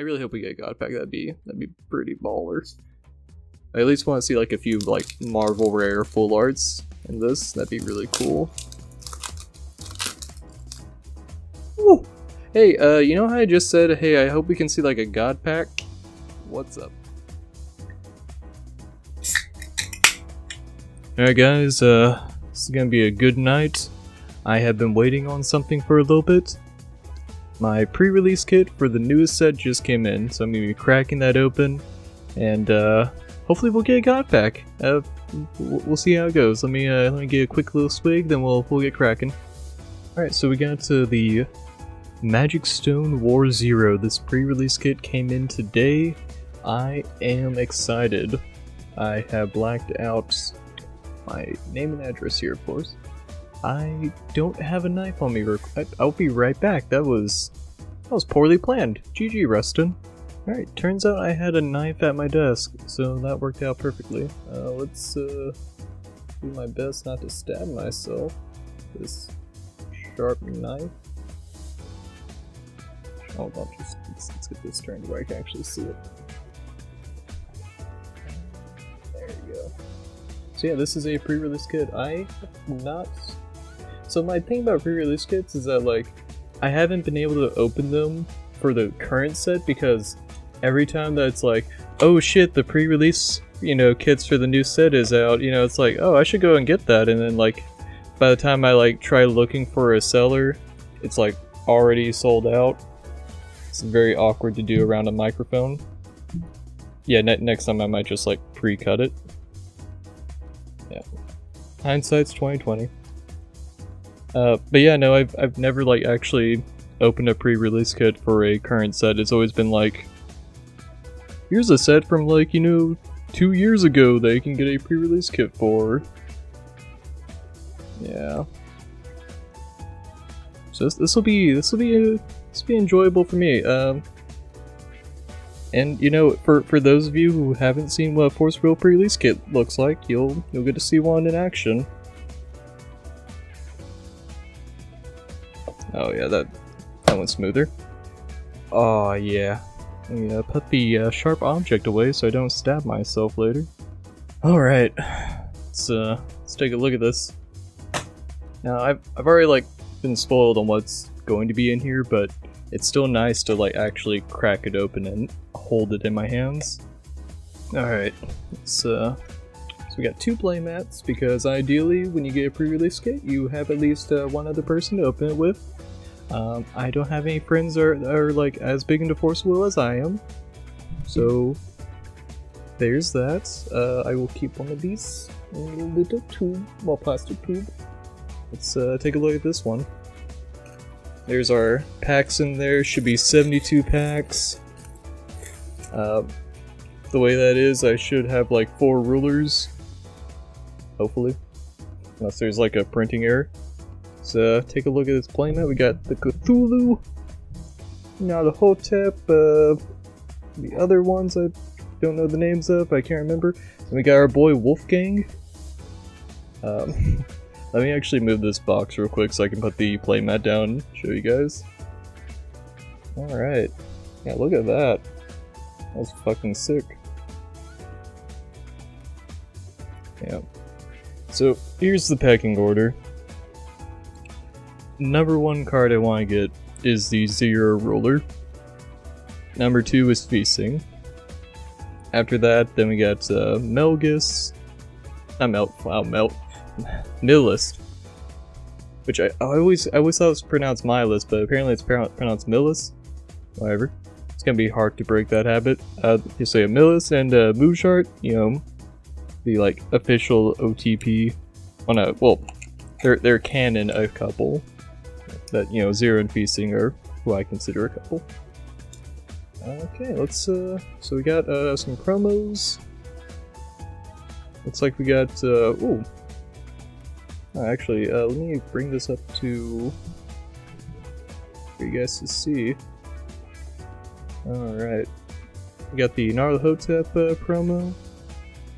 I really hope we get a God Pack. That'd be that'd be pretty ballers. I at least want to see like a few like Marvel rare full arts in this. That'd be really cool. Ooh. Hey, uh, you know how I just said, hey, I hope we can see like a God Pack? What's up? Alright guys, uh, this is gonna be a good night. I have been waiting on something for a little bit. My pre-release kit for the newest set just came in, so I'm gonna be cracking that open, and uh, hopefully we'll get a god pack. Uh, we'll see how it goes. Let me uh, let me get a quick little swig, then we'll we'll get cracking. All right, so we got to the Magic Stone War Zero. This pre-release kit came in today. I am excited. I have blacked out my name and address here, of course. I don't have a knife on me. I, will be right back. That was that was poorly planned. GG, Rustin. Alright, turns out I had a knife at my desk, so that worked out perfectly. Uh, let's uh, do my best not to stab myself. This sharp knife. Hold on, just let's, let's get this turned where I can actually see it. There you go. So yeah, this is a pre-release kit. I have not so my thing about pre-release kits is that like I haven't been able to open them for the current set because every time that it's like, oh shit, the pre-release you know kits for the new set is out, you know, it's like, oh I should go and get that, and then like by the time I like try looking for a seller, it's like already sold out. It's very awkward to do around a microphone. Yeah, ne next time I might just like pre-cut it. Yeah. Hindsight's 2020. Uh, but yeah, no, I've, I've never like actually opened a pre-release kit for a current set. It's always been like, here's a set from like, you know, two years ago that you can get a pre-release kit for. Yeah. So this will be this will be this will be enjoyable for me. Um, and you know, for for those of you who haven't seen what a Force of Will pre-release kit looks like, you'll you'll get to see one in action. Oh yeah, that that went smoother. Oh yeah. Uh, put the uh, sharp object away so I don't stab myself later. Alright, let's, uh, let's take a look at this. Now, I've, I've already, like, been spoiled on what's going to be in here, but it's still nice to, like, actually crack it open and hold it in my hands. Alright, uh, so we got two playmats, because ideally, when you get a pre-release kit, you have at least uh, one other person to open it with. Um, I don't have any friends that are, that are like as big into Force of Will as I am, so there's that. Uh, I will keep one of these in a little tube, well, plastic tube. Let's uh, take a look at this one. There's our packs in there. Should be 72 packs. Uh, the way that is, I should have like four rulers. Hopefully. Unless there's like a printing error. So uh, take a look at this playmat. We got the Cthulhu, Nyarlathotep, uh, the other ones I don't know the names of, I can't remember. And we got our boy Wolfgang. Um, let me actually move this box real quick so I can put the playmat down and show you guys. Alright. Yeah, look at that. That's fucking sick. Yeah. So, here's the pecking order number one card I want to get is the Zero Ruler. Number two is Feethsing. After that, then we got uh, Melgus. Not Mel. Wow, Mel. Millist. Which I, I always I always thought it was pronounced Milus, but apparently it's pronounced Millis. Whatever. It's gonna be hard to break that habit. Uh, you say a Millis and a Mushart, you know, the like official OTP on a well, they're they're canon a couple that, you know, Zero and Feethsing are who I consider a couple. Okay, let's, uh, so we got, uh, some promos. Looks like we got, uh, ooh. Oh, actually, uh, let me bring this up to for you guys to see. Alright. We got the Nyarlathotep uh, promo,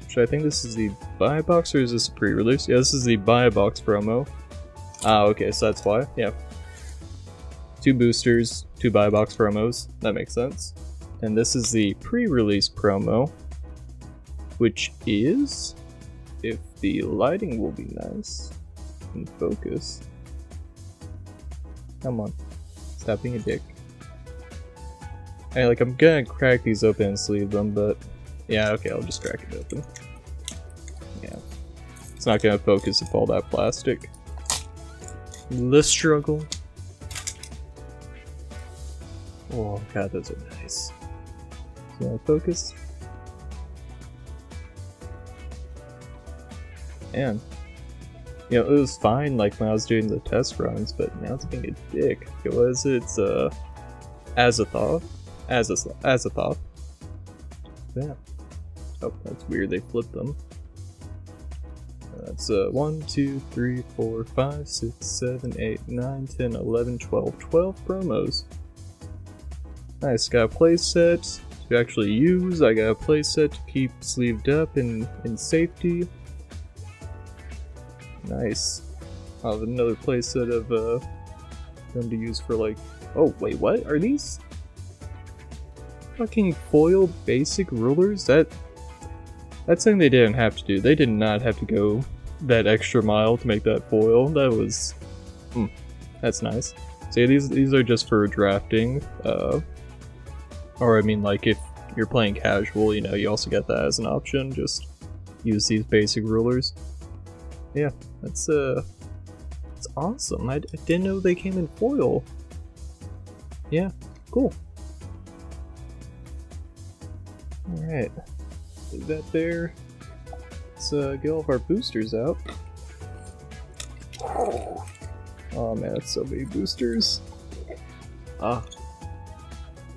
which I think this is the buy box, or is this a pre-release? Yeah, this is the buy box promo. Ah, okay, so that's why. Yeah, two boosters, two buy box promos. That makes sense. And this is the pre-release promo, which is, if the lighting will be nice and focus. Come on, stop being a dick. Hey, like I'm gonna crack these open and sleeve them, but yeah, okay, I'll just crack it open. Yeah, it's not gonna focus with all that plastic. The struggle. Oh god, those are nice. So I focus. Man. You know, it was fine like when I was doing the test runs, but now it's being a dick. It was it's uh Azathoth. Azathoth. Azathoth. Yeah. Oh, that's weird, they flipped them. That's uh, 1, 2, 3, 4, 5, 6, 7, 8, 9, 10, 11, 12. 12 promos. Nice, got a playset to actually use. I got a playset to keep sleeved up in, in safety. Nice. I'll have another playset of uh, them to use for like... Oh, wait, what? Are these fucking foil basic rulers? That that's something they didn't have to do. They did not have to go that extra mile to make that foil. That was, hmm, that's nice. So yeah, these these are just for drafting, uh, or I mean, like if you're playing casual, you know, you also get that as an option. Just use these basic rulers. Yeah, that's uh, it's awesome. I, I didn't know they came in foil. Yeah, cool. All right leave that there. Let's uh, get all of our boosters out. Oh man, so many boosters. Ah.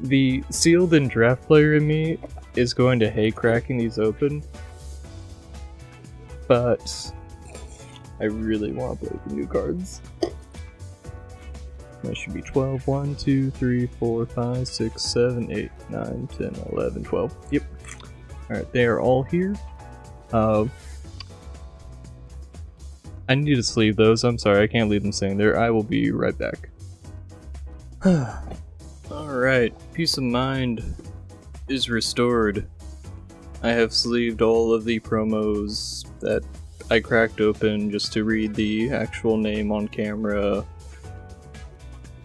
The sealed and draft player in me is going to hate cracking these open. But I really want to play the new cards. That should be 12. 1, 2, 3, 4, 5, 6, 7, 8, 9, 10, 11, 12. Yep. Alright, they are all here. Uh, I need to sleeve those. I'm sorry, I can't leave them sitting there. I will be right back. Alright, peace of mind is restored. I have sleeved all of the promos that I cracked open just to read the actual name on camera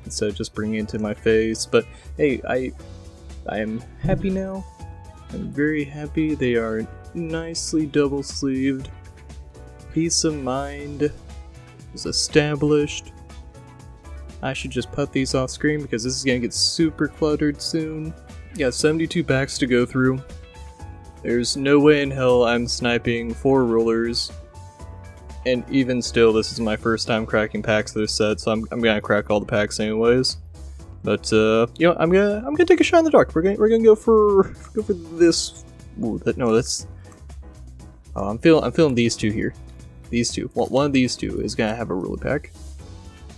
instead of just bringing it to my face. But hey, I I am happy now. I'm very happy they are nicely double sleeved. Peace of mind is established. I should just put these off screen because this is gonna get super cluttered soon. Yeah, 72 packs to go through. There's no way in hell I'm sniping four rulers. And even still, this is my first time cracking packs of this set, so I'm, I'm gonna crack all the packs anyways. But uh, you know, I'm gonna I'm gonna take a shot in the dark. We're gonna we're gonna go for go for this. Ooh, that, no, that's. Oh, I'm feeling I'm feeling these two here. These two. Well, one of these two is gonna have a ruler pack.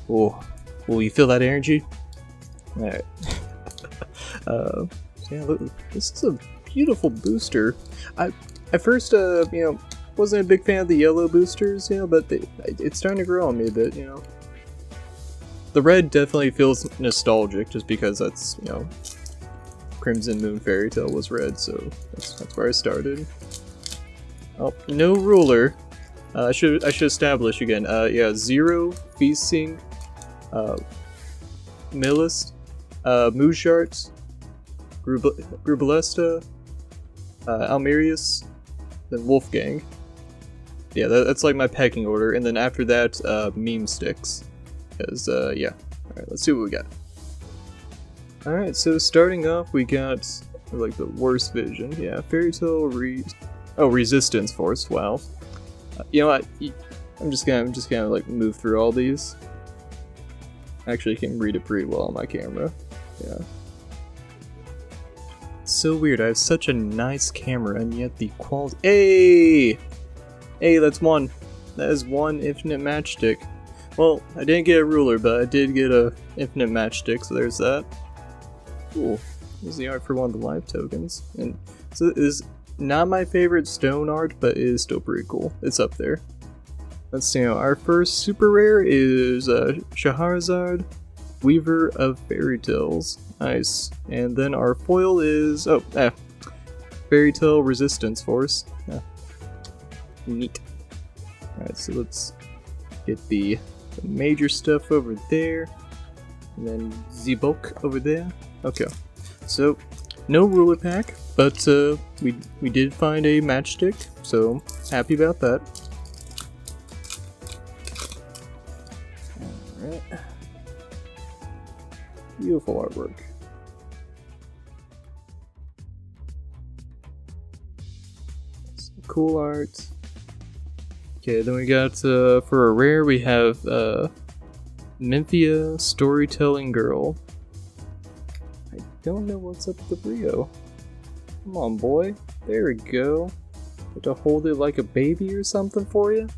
Oh, will you feel that energy? All right. uh, yeah, look, this is a beautiful booster. I at first, uh, you know, wasn't a big fan of the yellow boosters, you know, but they, it's starting to grow on me a bit, you know. The red definitely feels nostalgic just because that's, you know, Crimson Moon Fairy Tale was red, so that's, that's where I started. Oh, no ruler. Uh, I should I should establish again. Uh, yeah, zero Feethsing, uh, Milest, uh, Mushart, Grubalesta, uh, Almerius, then Wolfgang. Yeah, that, that's like my pecking order, and then after that, uh, Meme Sticks. Because, uh, yeah. Alright, let's see what we got. Alright, so starting off, we got, like, the worst vision. Yeah, Fairy Tale Re... Oh, Resistance Force, wow. Uh, you know what? I'm just gonna, I'm just gonna, like, move through all these. Actually, can read it pretty well on my camera. Yeah. so weird, I have such a nice camera, and yet the quality- Hey! Hey, that's one. That is one infinite matchstick. Well, I didn't get a ruler, but I did get a infinite matchstick, so there's that. Cool. Here's the art for one of the live tokens. And so it is not my favorite stone art, but it is still pretty cool. It's up there. Let's see now. Our first super rare is uh, Shahrazad, Weaver of Fairy Tales. Nice. And then our foil is oh, eh, Fairy Tale Resistance Force. Yeah. Neat. Alright, so let's get the, the major stuff over there. And then the bulk over there. Okay. So, no ruler pack, but uh, we, we did find a matchstick, so happy about that. Beautiful artwork. Some cool art. Okay, then we got, uh, for a rare, we have, uh, Memphia Storytelling Girl. I don't know what's up with the Brio. Come on, boy. There we go. Have to hold it like a baby or something for you?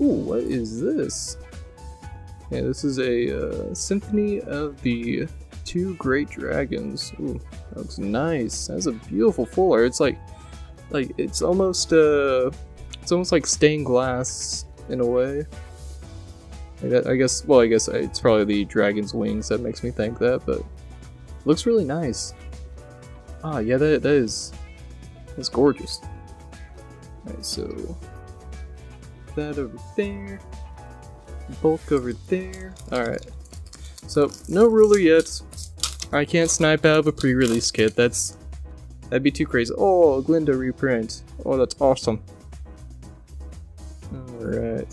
Ooh, what is this? Yeah, this is a uh, Symphony of the Two Great Dragons. Ooh, that looks nice. That's a beautiful full art. It's like, like it's almost uh, it's almost like stained glass in a way. I guess, well, I guess it's probably the dragon's wings that makes me think that, but looks really nice. Ah, yeah, that, that is, that's gorgeous. Alright, so, that over there, bulk over there, alright. So, no ruler yet. I can't snipe out of a pre-release kit, that's, that'd be too crazy. Oh, Glinda reprint. Oh, that's awesome. Alright.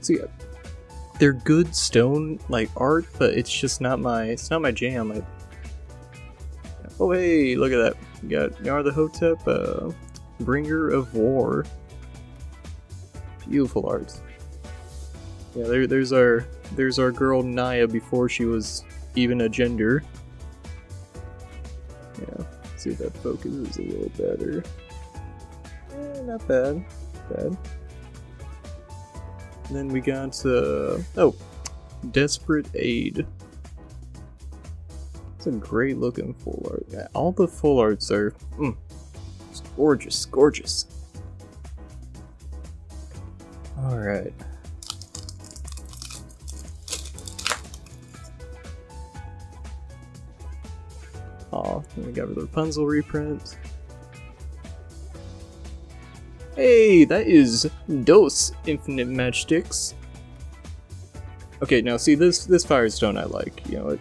So yeah, they're good stone like art, but it's just not my it's not my jam. I, oh hey, look at that! Got Nyarlathotep, uh, bringer of war. Beautiful art. Yeah, there, there's our there's our girl Naya before she was even a gender. Yeah, see if that focuses a little better. Eh, not bad. Bad. And then we got, uh, oh, Desperate Aid. It's a great looking full art. Yeah, all the full arts are, mm, it's gorgeous, gorgeous. Alright. Oh, we got the Rapunzel reprint. Hey, that is Dos Infinite Matchsticks. Okay, now see this this Firestone I like. You know, it,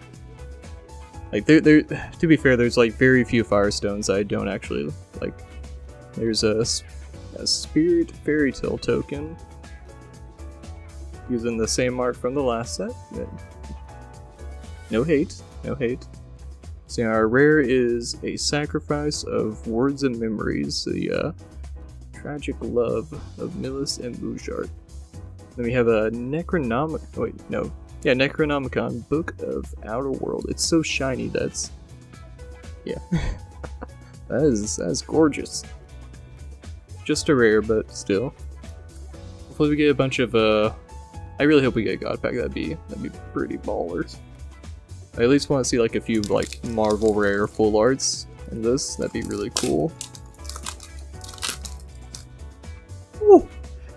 like there there. To be fair, there's like very few Firestones I don't actually like. There's a, a Spirit Fairy Tale token using the same art from the last set. No hate, no hate. So our rare is a sacrifice of words and memories. The uh, Tragic Love of Milis and Mushart. Then we have a Necronomic. Oh, wait, no. Yeah, Necronomicon, Book of Outer World. It's so shiny that's. Yeah. that is that is gorgeous. Just a rare, but still. Hopefully we get a bunch of uh I really hope we get a god pack, that'd be that'd be pretty ballers. I at least want to see like a few like Marvel rare full arts in this, that'd be really cool.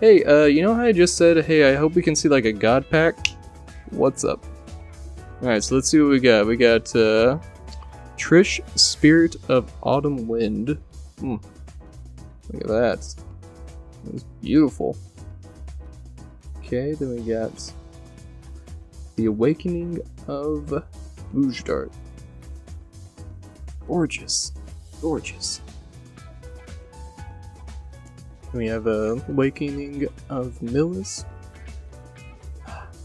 Hey, uh, you know how I just said, hey, I hope we can see like a god pack? What's up? Alright, so let's see what we got. We got, uh, Trish, Spirit of Autumn Wind. Hmm. Look at that. It's beautiful. Okay, then we got The Awakening of Mushart. Gorgeous. Gorgeous. We have a Awakening of Milis.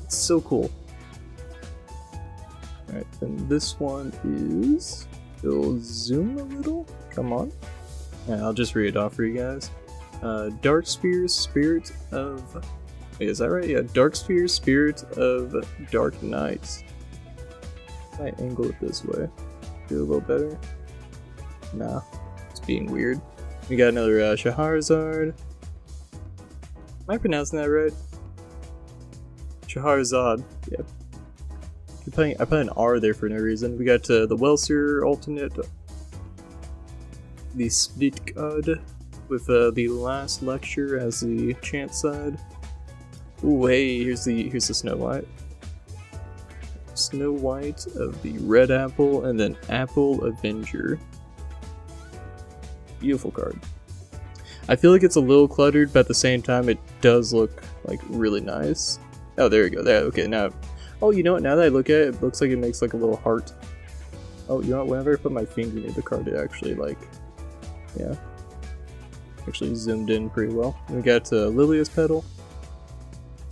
It's so cool. Alright, then this one is... It'll zoom a little? Come on. Yeah, I'll just read it off for you guys. Uh, Dark Spear, Spirit of... Wait, is that right? Yeah, Dark Sphere, Spirit of Dark Knights. I angle it this way. Do a little better. Nah, it's being weird. We got another uh, Shahrazad. Am I pronouncing that right? Shahrazad. I'm I put an R there for no reason. We got uh, the Welser alternate. The Split God with uh, the last lecture as the chant side. Ooh, hey, here's the here's the Snow White. Snow White of the Red Apple, and then Apple Avenger. Beautiful card. I feel like it's a little cluttered, but at the same time, it does look like really nice. Oh, there you go. There. Okay, now. Oh, you know what? Now that I look at it, it looks like it makes like a little heart. Oh, you know what? Whenever I put my finger near the card, it actually like, yeah, actually zoomed in pretty well. We got uh, Lilia's Petal,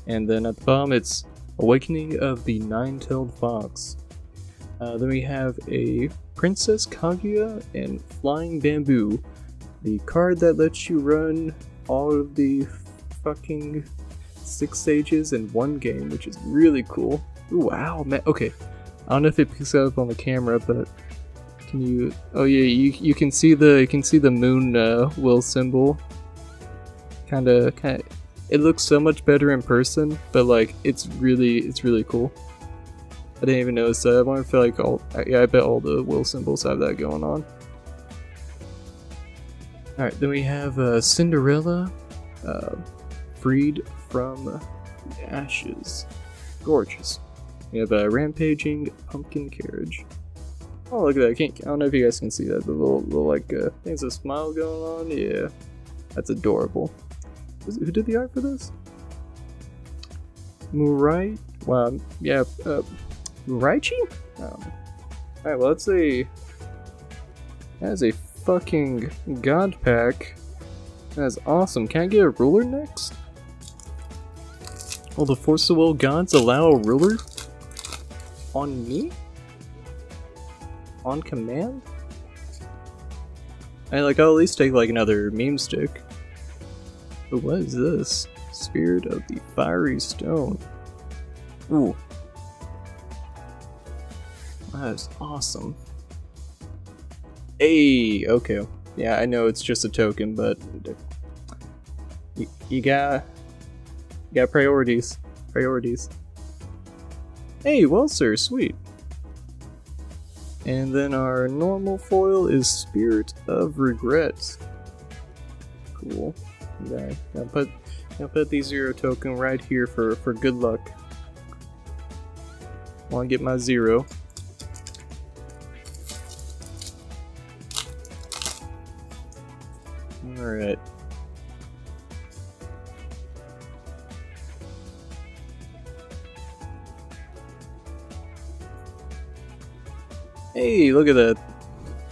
and then at the bottom it's Awakening of the Nine-Tailed Fox. Uh, then we have a Princess Kaguya and Flying Bamboo, the card that lets you run all of the fucking Six Sages in one game, which is really cool. Wow, man. Okay, I don't know if it picks up on the camera, but can you? Oh yeah, you you can see the you can see the moon uh, will symbol. Kind of, kind. It looks so much better in person, but like it's really it's really cool. I didn't even notice that. I to feel like all yeah, I bet all the will symbols have that going on. All right, then we have uh, Cinderella, uh, freed from the ashes. Gorgeous. We have a rampaging pumpkin carriage. Oh, look at that! I, can't, I don't know if you guys can see that. The little, little like, uh, thing's a smile going on. Yeah, that's adorable. Who did the art for this? Murai? Wow, yeah, uh, Muraichi? Um, Alright, well, that's a. That is a fucking god pack. That is awesome. Can I get a ruler next? Will the Force of Will gods allow a ruler? On me? On command? I like I'll at least take like another meme stick. But what is this? Spirit of the Fiery Stone. Ooh. That is awesome. Hey, okay. Yeah, I know it's just a token, but you, you got you got priorities. Priorities. Hey, well, sir, sweet. And then our normal foil is Spirit of Regret. Cool. Now put now put the zero token right here for for good luck. Want to get my zero. All right. Hey, look at that.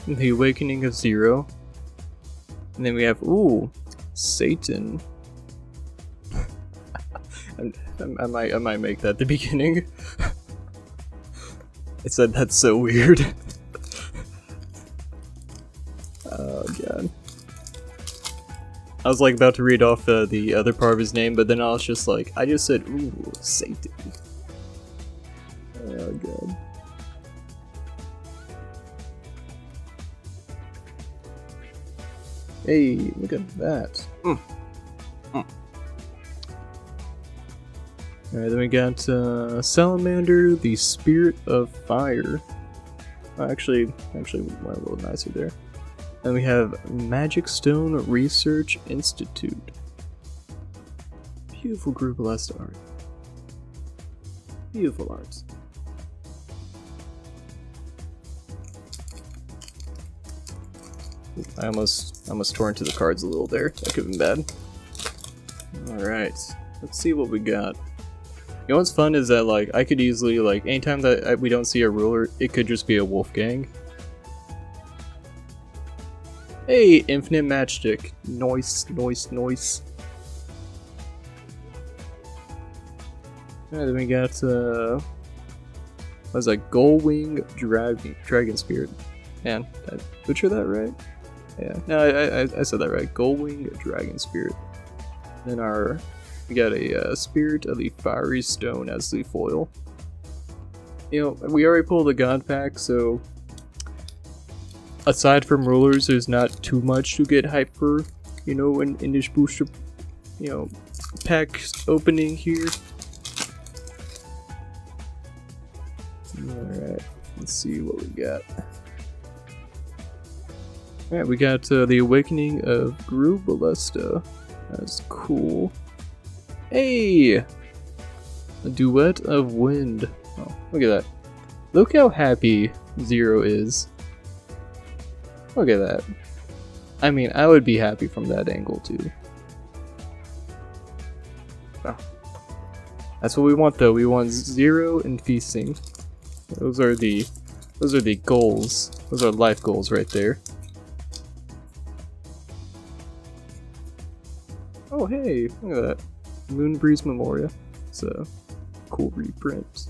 The Awakening of Zero. And then we have, ooh, Satan. I, might, I might make that the beginning. I said that's so weird. oh god. I was like about to read off uh, the other part of his name, but then I was just like, I just said, ooh, Satan. Oh god. Hey, look at that. Alright, then we got uh, Salamander, the Spirit of Fire. Oh, actually, actually went a little nicer there. And we have Magic Stone Research Institute. Beautiful group of art. Beautiful arts. I almost almost tore into the cards a little there. That could have been bad. Alright, let's see what we got. You know what's fun is that like I could easily like anytime that we don't see a ruler, it could just be a Wolfgang. Hey, infinite matchstick. Noise, noise, noise. Alright, then we got uh what is that? Gullwing Dragon Dragon Spirit. Man, did I butcher that right? Yeah, no, I, I, I said that right. Gullwing Dragon Spirit. Then our we got a uh, Spirit of the Fiery Stone as the foil. You know, we already pulled the God pack, so aside from rulers, there's not too much to get hyped for. You know, in, in this booster, you know, pack opening here. Alright, let's see what we got. Alright, we got uh, the Awakening of Grubalesta. That's cool. Hey! A Duet of Wind. Oh, look at that. Look how happy Zero is. Look at that. I mean, I would be happy from that angle too. Oh. That's what we want though. We want Zero and Feethsing. Those are the those are the goals. Those are life goals right there. Oh hey, look at that. Moonbreeze Memoria. It's a cool reprint.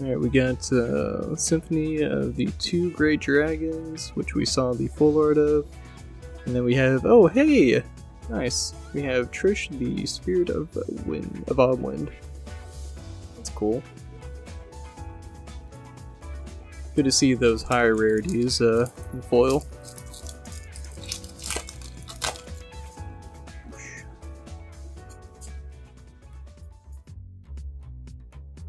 Alright, we got uh, Symphony of the Two Great Dragons, which we saw the full art of. And then we have, oh hey! Nice. We have Trish, the Spirit of Wind, of Omwind. That's cool. Good to see those higher rarities uh, in foil.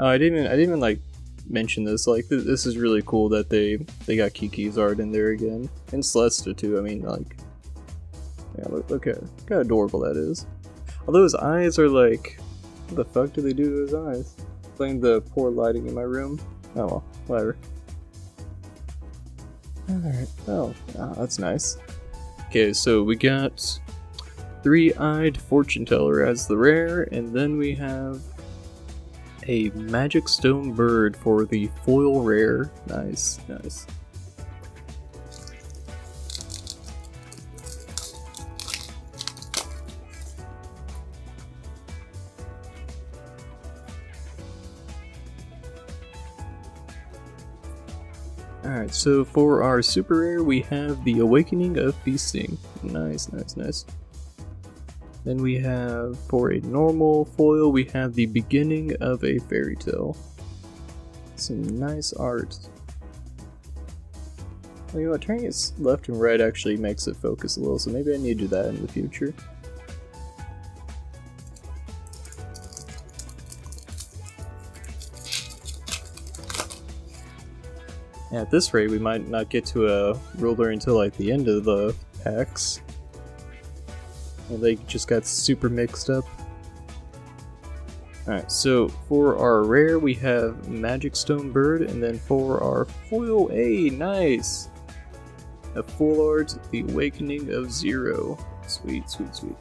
Oh, I didn't even, I didn't even like mention this. Like, th this is really cool that they they got Kiki's art in there again, and Celesta too. I mean, like, yeah, look, look at look how adorable that is. Although his eyes are like, what the fuck do they do to his eyes? Playing the poor lighting in my room. Oh well, whatever. Alright, oh, oh, that's nice. Okay, so we got Three-Eyed Fortune Teller as the rare, and then we have a Magic Stone Bird for the foil rare. Nice, nice. Alright, so for our super rare, we have the Awakening of Feethsing. Nice, nice, nice. Then we have, for a normal foil, we have the beginning of a fairy tale. Some nice art. You know turning it left and right actually makes it focus a little, so maybe I need to do that in the future. at this rate, we might not get to a ruler until like the end of the packs. They just got super mixed up. Alright, so for our rare, we have Magic Stone Bird, and then for our foil, A, nice! A full art, The Awakening of Zero. Sweet, sweet, sweet.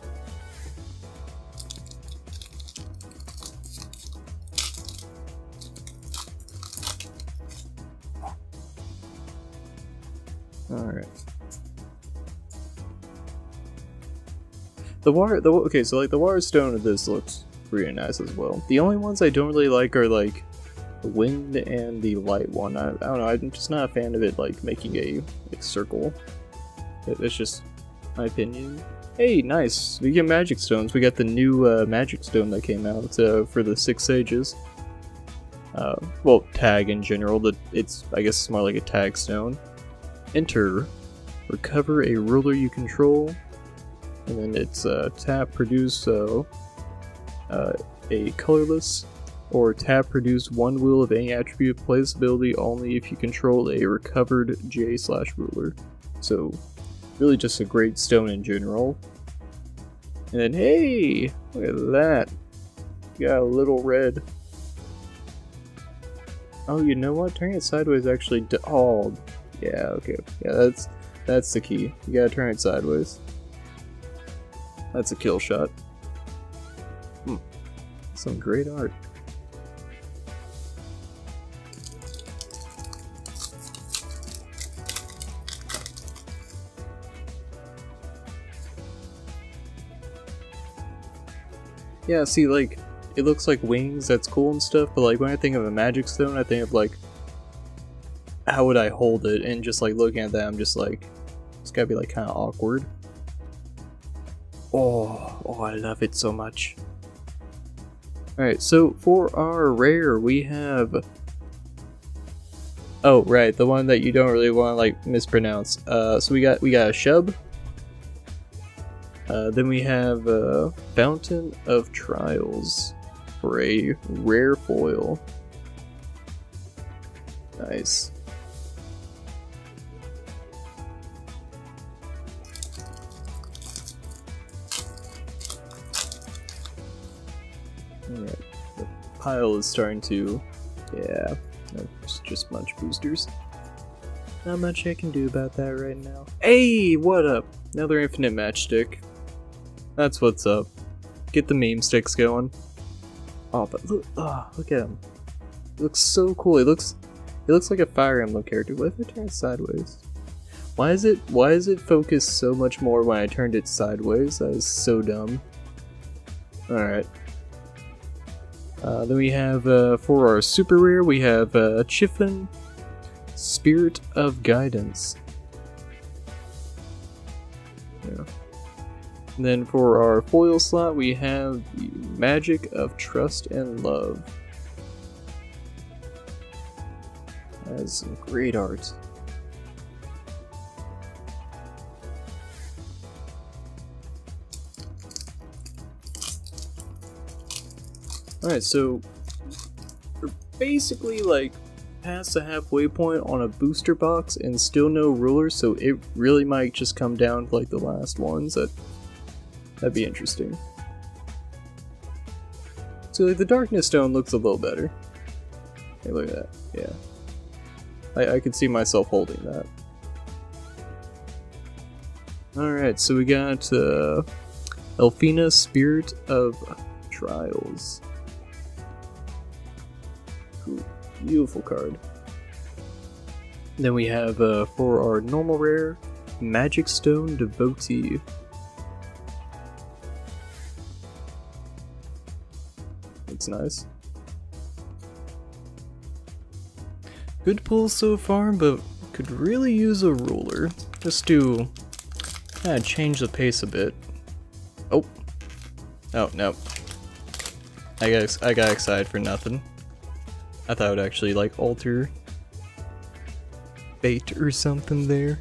The water, the okay, so like the water stone of this looks really nice as well. The only ones I don't really like are like the wind and the light one. I, I don't know, I'm just not a fan of it like making a like, circle. It, it's just my opinion. Hey, nice! We get magic stones. We got the new uh, magic stone that came out uh, for the Six Sages. Uh, well, tag in general. The it's I guess it's more like a tag stone. Enter, recover a ruler you control, and then it's uh, tap produce so uh, a colorless, or tap produce one will of any attribute place ability only if you control a recovered J slash ruler. So, really just a great stone in general. And then, hey, look at that. got a little red. Oh, you know what? Turning it sideways actually. oh, yeah, okay. Yeah, that's that's the key. You gotta turn it sideways. That's a kill shot. Hmm. Some great art. Yeah, see, like, it looks like wings, that's cool and stuff, but like, when I think of a magic stone, I think of like how would I hold it? And just like looking at that, I'm just like, it's gotta be like kind of awkward. Oh, oh, I love it so much. Alright, so for our rare, we have... Oh, right, the one that you don't really want to, like, mispronounce. Uh, so we got, we got a Shub. Uh, then we have uh, Fountain of Trials for a rare foil. Nice. Pile is starting to... Yeah, it's just much boosters. Not much I can do about that right now. Hey, what up? Another infinite matchstick. That's what's up. Get the meme sticks going. Oh, but look, oh, look at him. It looks so cool. It looks, it looks like a Fire Emblem character. What if I turn it sideways? Why is it, why is it focused so much more when I turned it sideways? That is so dumb. Alright. Uh, then we have, uh, for our super rare, we have uh, Chiffon, Spirit of Guidance. Yeah. And then for our foil slot, we have the Magic of Trust and Love. That is great art. Alright, so we're basically like past the halfway point on a booster box and still no ruler, so it really might just come down to like the last ones. That that'd be interesting. So like the darkness stone looks a little better. Hey, look at that. Yeah, I I could see myself holding that. All right, so we got uh, Elfina, Spirit of Trials. Beautiful card. Then we have uh, for our normal rare, Magic Stone Devotee. That's nice. Good pull so far, but could really use a ruler. Just to kind of change the pace a bit. Oh. Oh, no. I got, I got excited for nothing. I thought it would actually like alter bait or something there.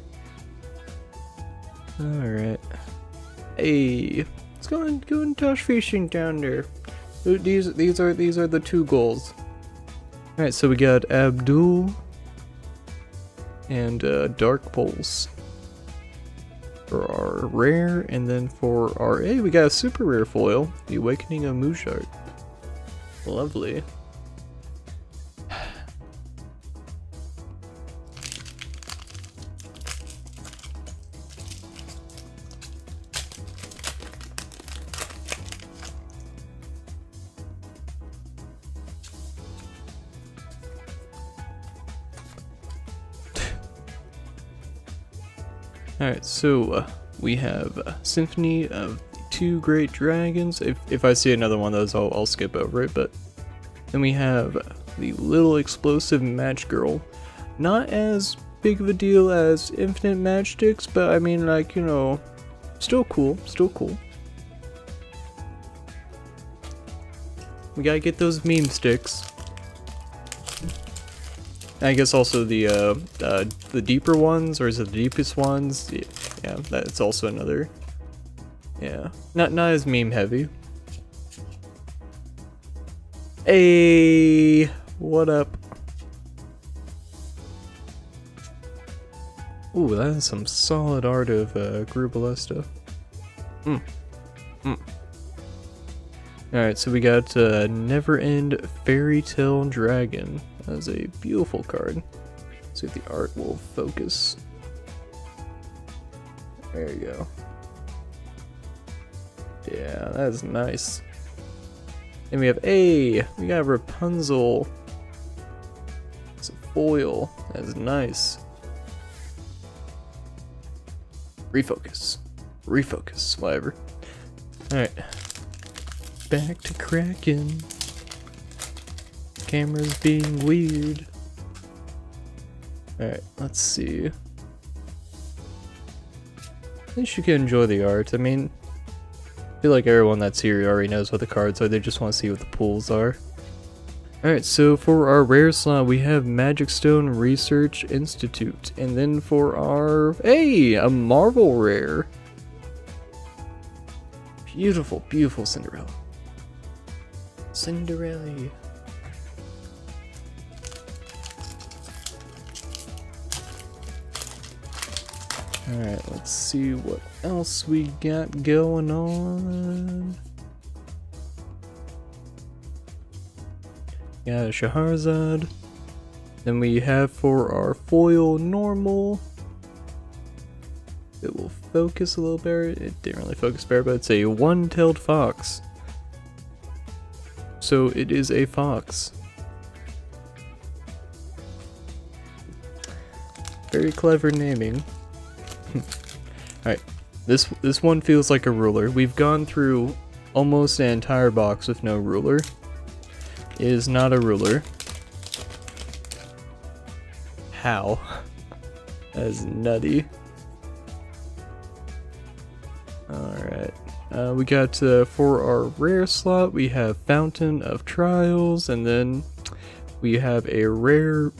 Alright. Hey, let's go and go and touch fishing down there. These these are these are the two goals. Alright, so we got Abdul and uh, Dark Pulse for our rare, and then for our hey, we got a super rare foil, the Awakening of Mushart. Lovely. Alright, so uh, we have uh, Symphony of Two Great Dragons. If, if I see another one of those, I'll, I'll skip over it. But then we have the Little Explosive Match Girl. Not as big of a deal as Infinite Matchsticks, but I mean, like, you know, still cool, still cool. We gotta get those meme sticks. I guess also the uh, uh, the deeper ones, or is it the deepest ones? Yeah, that's also another. Yeah, not not as meme heavy. Hey, what up? Ooh, that is some solid art of uh, Grubalesta. Hmm. Hmm. Alright, so we got uh, Never End Fairy Tale Dragon. That is a beautiful card. Let's see if the art will focus. There you go. Yeah, that is nice. And we have A. We got Rapunzel. It's a foil. That is nice. Refocus. Refocus. Whatever. Alright back to cracking. Camera's being weird. Alright, let's see. At least you can enjoy the art. I mean, I feel like everyone that's here already knows what the cards are, they just want to see what the pools are. Alright, so for our rare slot, we have Magic Stone Research Institute. And then for our... Hey! A Marvel rare! Beautiful, beautiful Cinderella. Cinderella. Alright, let's see what else we got going on. got a Shahrazad. Then we have for our foil normal. It will focus a little better. It didn't really focus better, but it's a one-tailed fox. So it is a fox. Very clever naming. Alright, this this one feels like a ruler. We've gone through almost an entire box with no ruler. It is not a ruler. How? That is nutty. Alright. Uh, we got, uh, for our rare slot, we have Fountain of Trials, and then we have a rare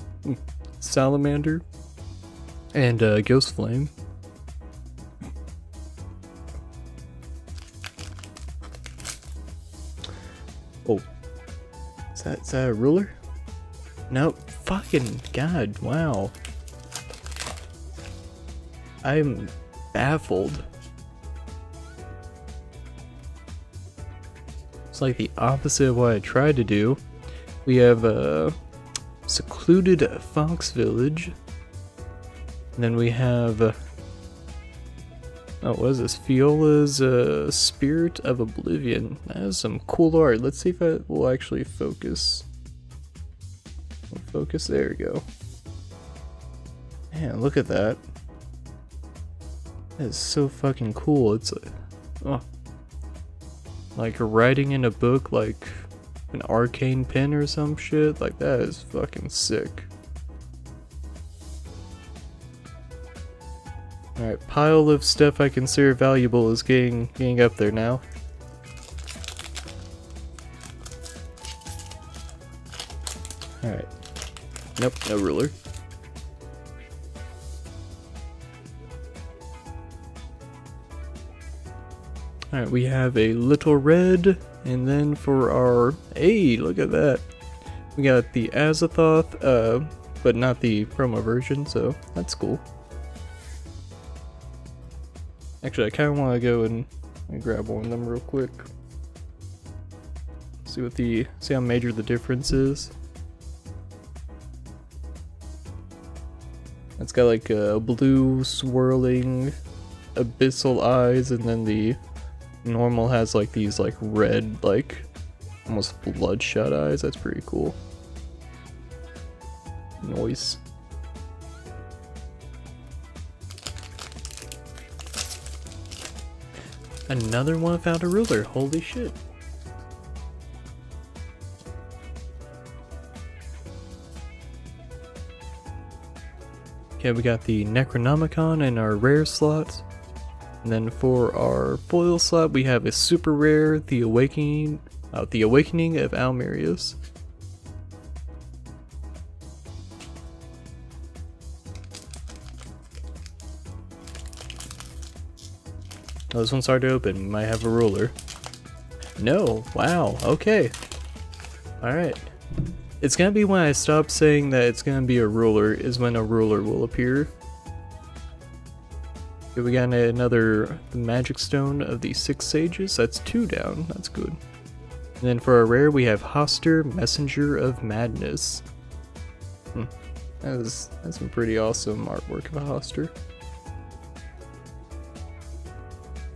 Salamander and uh, Ghost Flame. Is that, is that a ruler? No, Fucking god, wow. I'm baffled. It's like the opposite of what I tried to do. We have a secluded fox village. And then we have uh, Oh, what is this? Fiola's uh, Spirit of Oblivion. That is some cool art. Let's see if it will actually focus. Focus, there we go. Man, look at that. That is so fucking cool. It's like, oh, like writing in a book like an arcane pen or some shit. Like that is fucking sick. Alright, pile of stuff I consider valuable is getting, getting up there now. Alright. Nope, no ruler. Alright, we have a little red, and then for our... Hey, look at that! We got the Azathoth, uh, but not the promo version, so that's cool. Actually, I kind of want to go and, grab one of them real quick. See what the see how major the difference is. It's got like a blue swirling abyssal eyes, and then the normal has like these like red like almost bloodshot eyes. That's pretty cool. Noise. Another one found a ruler. Holy shit. Okay, we got the Necronomicon in our rare slot. And then for our foil slot, we have a super rare, the Awakening, uh, the Awakening of Almerius. This one's hard to open. Might have a ruler. No. Wow. Okay. Alright. It's gonna be when I stop saying that it's gonna be a ruler, is when a ruler will appear. Okay, we got another magic stone of the six sages. That's two down. That's good. And then for a rare, we have Hastur, Messenger of Madness. Hmm. That is, that's some pretty awesome artwork of a Hastur.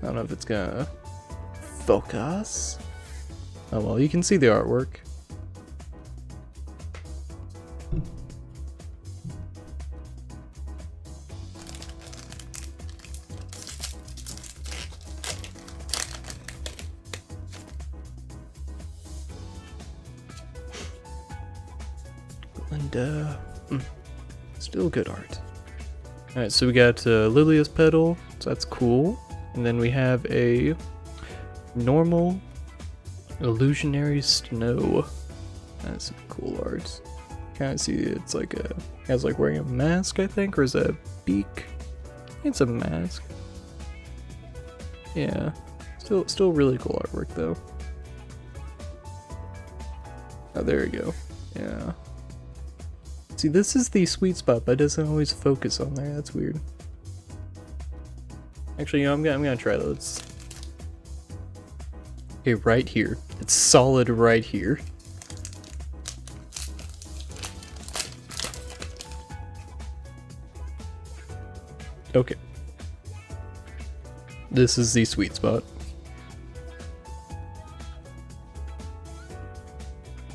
I don't know if it's gonna focus. Oh well, you can see the artwork. And, uh, mm, still good art. Alright, so we got uh, Lilia's Petal, so that's cool. And then we have a normal illusionary snow. That's some cool art. Kind of see it's like a has like wearing a mask, I think, or is that a beak? It's a mask. Yeah, still still really cool artwork though. Oh, there we go. Yeah. See, this is the sweet spot, but it doesn't always focus on there. That's weird. Actually, you know, I'm gonna, I'm gonna try those. Okay, right here. It's solid right here. Okay. This is the sweet spot.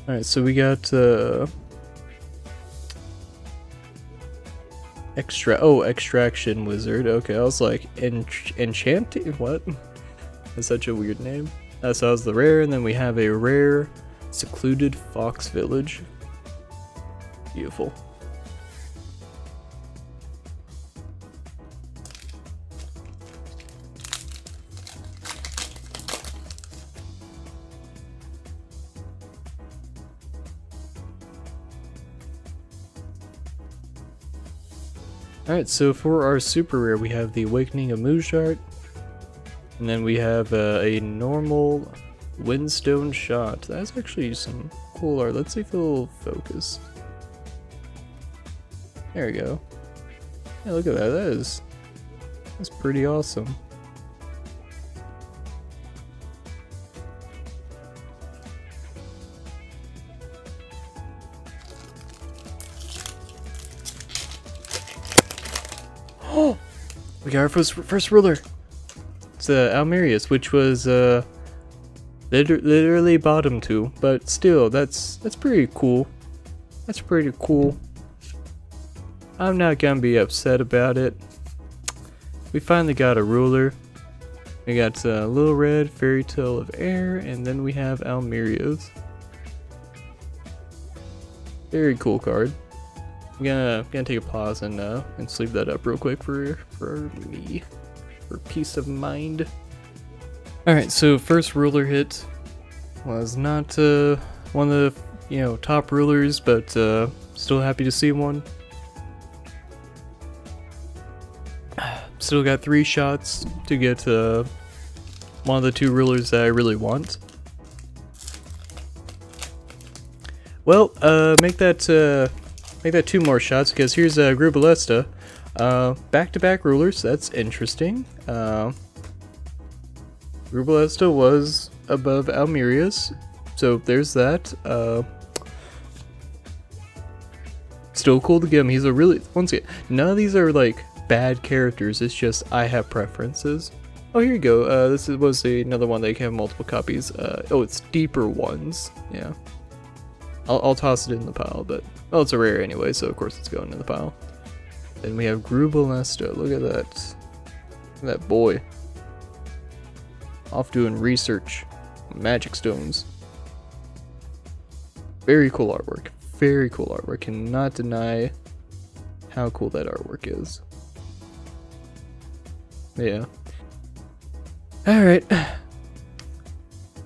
Alright, so we got, uh, extra oh extraction wizard. Okay, I was like ench enchanting what? That's such a weird name. Uh, that was the rare, and then we have a rare secluded fox village. Beautiful. Alright, so for our super rare, we have the Awakening of Mushart, and then we have uh, a normal Windstone Shot. That's actually some cool art. Let's see if it'll focus. There we go. Yeah, look at that. That is... That's pretty awesome. We got our first, first ruler! It's uh, Almerius, which was uh, liter literally bottom two, but still, that's that's pretty cool. That's pretty cool. I'm not gonna be upset about it. We finally got a ruler. We got uh, Little Red, Fairy Tale of Air, and then we have Almerius. Very cool card. I'm gonna gonna take a pause and uh and sleeve that up real quick for for me for peace of mind. All right, so first ruler hit was not uh one of the you know top rulers, but uh still happy to see one. Still got three shots to get uh one of the two rulers that I really want. Well, uh, make that uh, make that two more shots because here's uh, Grubalesta. Uh, back-to-back rulers, that's interesting. Uh, Grubalesta was above Almerius, so there's that. Uh, still cool to get him. He's a really, once again, none of these are like bad characters, it's just I have preferences. Oh, here you go. Uh, this was another one that can have multiple copies. Uh, oh, it's deeper ones. Yeah. I'll, I'll toss it in the pile, but... Well, it's a rare anyway, so of course it's going in the pile. Then we have Grubalesta. Look at that. Look at that boy. Off doing research. Magic stones. Very cool artwork. Very cool artwork. Cannot deny how cool that artwork is. Yeah. Alright.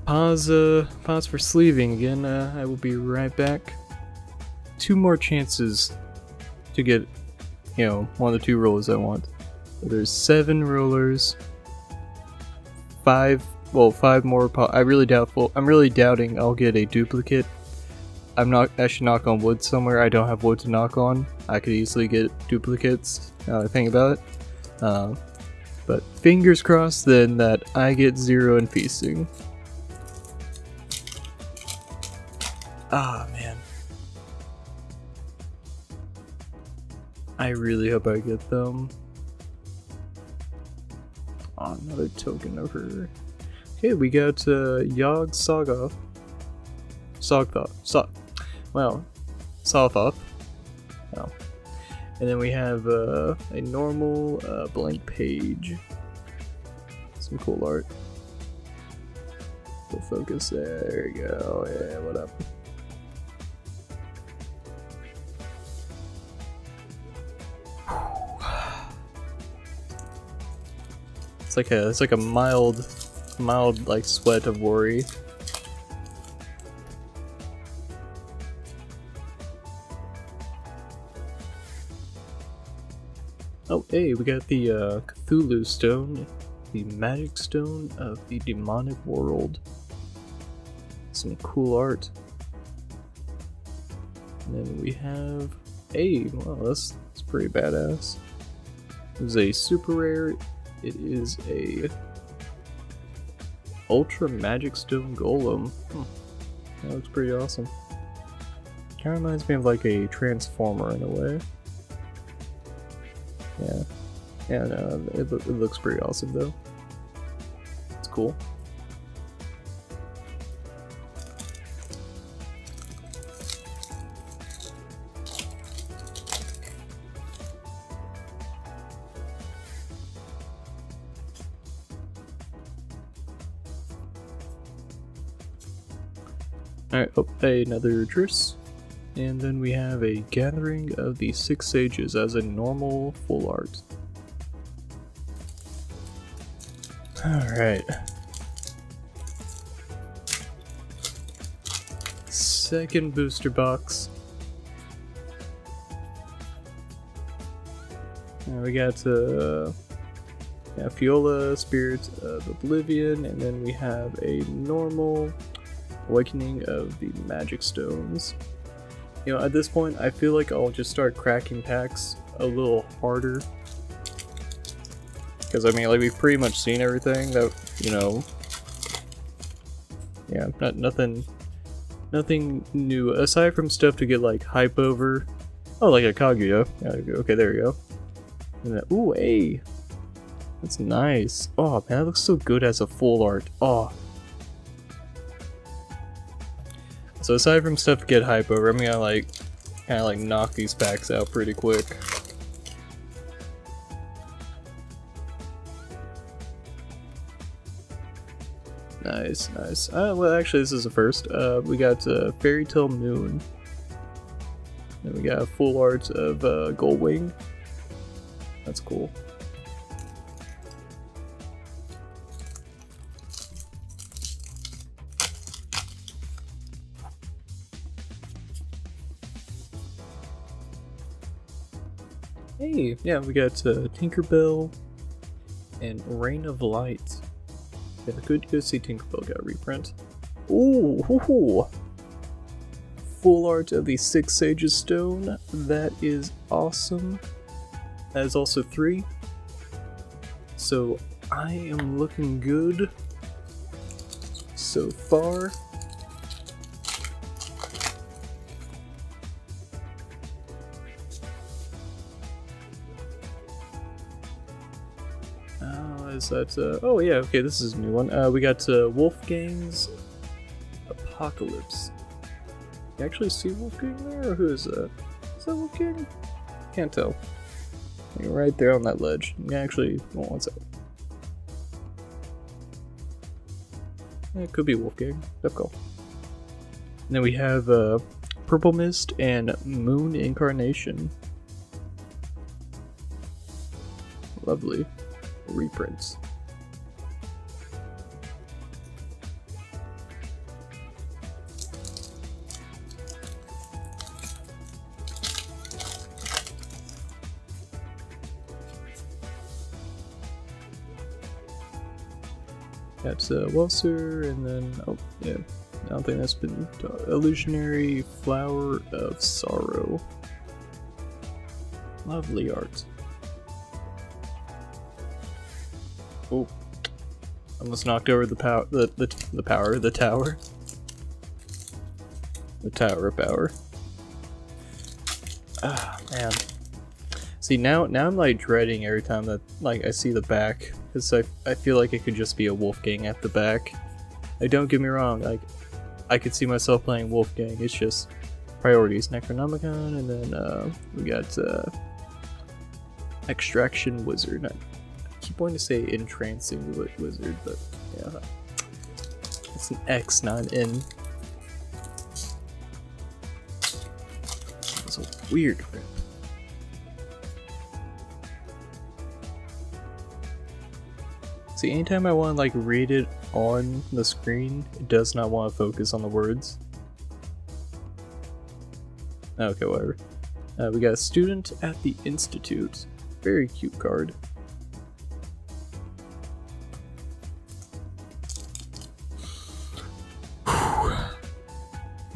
Pause, uh, pause for sleeving again. Uh, I will be right back. Two more chances to get, you know, one of the two rollers I want. So there's seven rollers. Five, well, five more. I really doubtful. I'm really doubting I'll get a duplicate. I'm not. I should knock on wood somewhere. I don't have wood to knock on. I could easily get duplicates. Now I think about it. Uh, but fingers crossed then that I get zero in Feethsing. Ah, man. I really hope I get them. Oh, another token of her. Okay, we got uh, Yogg Saga. Sogthoth. So well, Sawthoth. Oh. And then we have uh, a normal uh, blank page. Some cool art. Full focus there. you go. Yeah, what up? It's like a it's like a mild mild like sweat of worry. Oh hey, we got the uh, Cthulhu stone, the magic stone of the demonic world. Some cool art. And then we have Hey, well that's, that's pretty badass. Is a super rare it is a Ultra Magic Stone Golem. Hmm. That looks pretty awesome. Kind of reminds me of like a Transformer in a way. Yeah. And uh, it, lo- it looks pretty awesome though. It's cool. Alright, oh, another Driss. And then we have a Gathering of the Six Sages as a normal full art. Alright. Second booster box. Uh, we got uh, yeah, Fiola, Spirit of Oblivion, and then we have a normal Awakening of the Magic Stones. You know, at this point, I feel like I'll just start cracking packs a little harder. Because, I mean, like, we've pretty much seen everything that, you know... Yeah, not, nothing... Nothing new, aside from stuff to get, like, hype over. Oh, like a Kaguya. Yeah, okay, there you go. And then, ooh, hey! That's nice. Oh, man, that looks so good as a full art. Oh, So aside from stuff to get hype over, I'm gonna like kind of like knock these packs out pretty quick. Nice, nice. Uh, well, actually, this is the first. Uh, we got uh, Fairy Tale Moon. Then we got full art of uh, Gullwing. That's cool. Yeah, we got uh, Tinkerbell and Rain of Light. Yeah, good to see Tinkerbell got reprint. Ooh, hoo -hoo. full art of the Six Sages Stone. That is awesome. That is also three. So I am looking good so far. Is that? Uh, oh yeah, okay. This is a new one. Uh, we got uh, Wolfgang's Apocalypse. You actually see Wolfgang there, or who is that? Is that Wolfgang? Can't tell. You're right there on that ledge. You actually, well, one sec. Yeah, it could be Wolfgang. Tough call. And then we have uh, Purple Mist and Moon Incarnation. Lovely reprints. That's uh, Welser, and then, oh, yeah, I don't think that's been Illusionary Flower of Sorrow. Lovely art. Oh, almost knocked over the power, the, the, the power, of the tower. The tower of power. Ah, man. See, now, now I'm like dreading every time that, like, I see the back. Because I, I feel like it could just be a Wolfgang at the back. Like, don't get me wrong, like, I could see myself playing Wolfgang, it's just priorities. Necronomicon, and then, uh, we got, uh, Extraction Wizard. Keep wanting to say Entrancing Wizard, but, yeah. It's an X, not an N. It's a weird rip. See, anytime I want to like read it on the screen, it does not want to focus on the words. Okay, whatever. Uh, we got a student at the institute. Very cute card.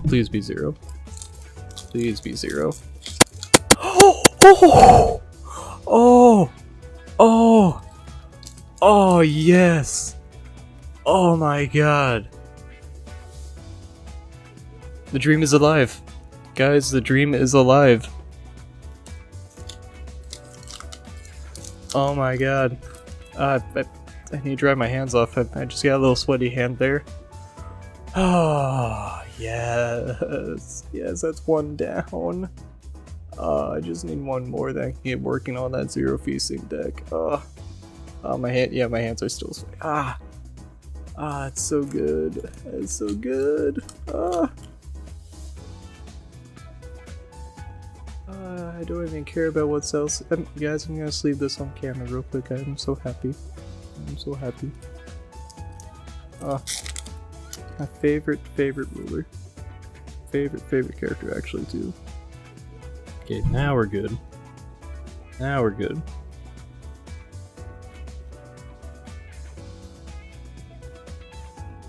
Please be zero. Please be zero. Oh! Oh! Oh! Oh! Oh, yes! Oh my god. The dream is alive. Guys, the dream is alive. Oh my god. Uh, I, I need to dry my hands off. I, I just got a little sweaty hand there. Oh, yes. Yes, that's one down. Uh, I just need one more that I can get working on that zero Feethsing deck. Uh, oh, my hand, yeah, my hands are still sweaty. Ah, ah, it's so good. It's so good. Ah. Uh, I don't even care about what's else. Um, guys, I'm gonna leave this on camera real quick. I'm so happy. I'm so happy. Uh, my favorite, favorite ruler. Favorite, favorite character, actually, too. Okay, now we're good. Now we're good.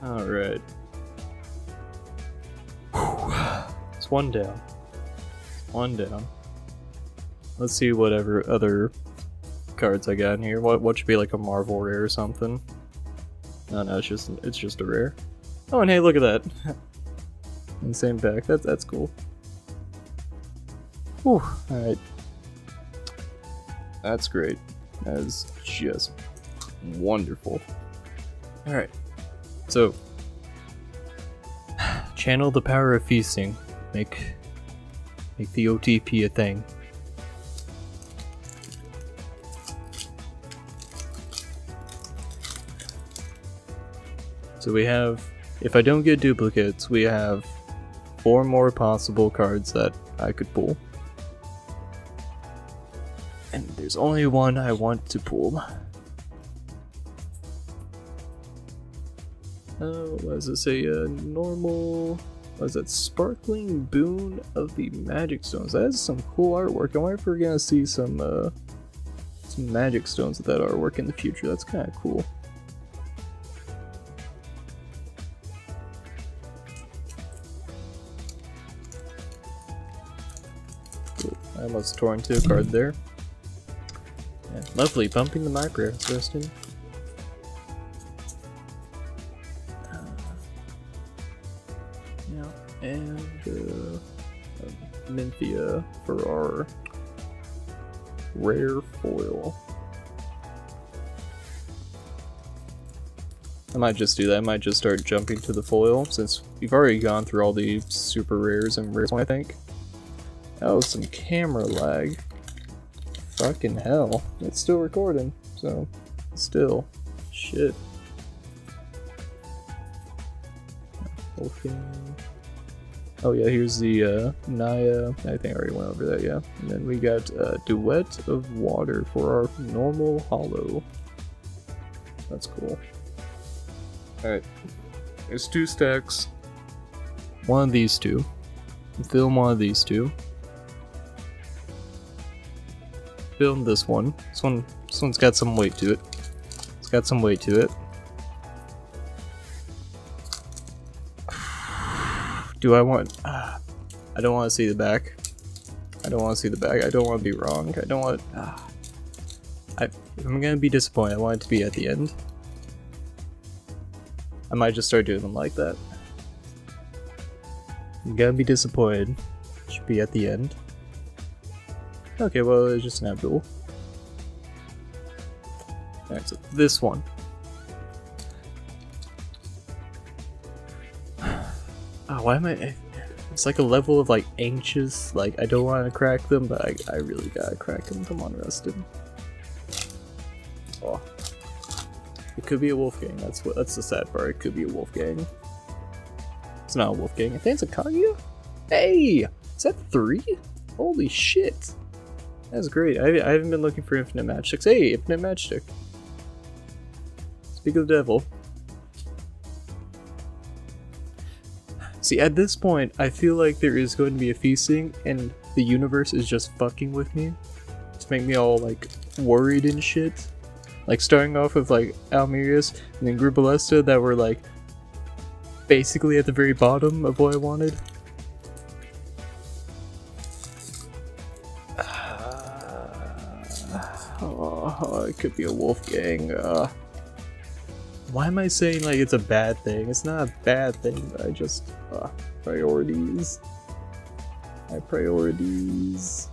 Alright. It's one down. One down. Let's see whatever other cards I got in here. What what should be like a Marvel rare or something? No, no, it's just it's just a rare. Oh, and hey, look at that. Insane back. That's that's cool. Whew. All right. That's great. That is just wonderful. All right. So, channel the power of Feethsing. Make make the OTP a thing. So we have, if I don't get duplicates, we have four more possible cards that I could pull. And there's only one I want to pull. Oh, what does it say? A uh, normal. What is that? Sparkling Boon of the Magic Stones. That is some cool artwork. I wonder if we're gonna see some, uh, some Magic Stones with that artwork in the future. That's kind of cool. I almost tore into a card there. Yeah, lovely, bumping the micro, Justin. Uh, yeah, and uh, Minthia for our rare foil. I might just do that. I might just start jumping to the foil since we've already gone through all the super rares and rares, I think. Was some camera lag. Fucking hell. It's still recording, so still. Shit. Okay. Oh yeah, here's the uh, Naya. I think I already went over that, yeah. And then we got uh, Duet of Water for our normal hollow. That's cool. Alright. There's two stacks. One of these two. Film one of these two. Build this one. This one, this one's got some weight to it. It's got some weight to it. Do I want? Uh, I don't want to see the back. I don't want to see the back. I don't want to be wrong. I don't want. Uh, I, I'm gonna be disappointed, I want it to be at the end. I might just start doing them like that. I'm gonna be disappointed. Should be at the end. Okay, well, it's just an Abdul. Alright, so this one. Oh, why am I... It's like a level of, like, anxious, like, I don't want to crack them, but I, I really gotta crack them. Come on, Rustin. Oh. It could be a Wolfgang, that's what that's the sad part, it could be a Wolfgang. It's not a Wolfgang, I think it's a Kaguya? Hey! Is that three? Holy shit! That's great. I, I haven't been looking for infinite matchsticks. Hey, infinite matchstick. Speak of the devil. See, at this point, I feel like there is going to be a Feethsing, and the universe is just fucking with me to make me all like worried and shit. Like starting off with like Almerius and then Grubalesta that were like basically at the very bottom of what I wanted. Could be a Wolfgang. Uh, why am I saying like it's a bad thing? It's not a bad thing, I just... Uh, priorities. My priorities.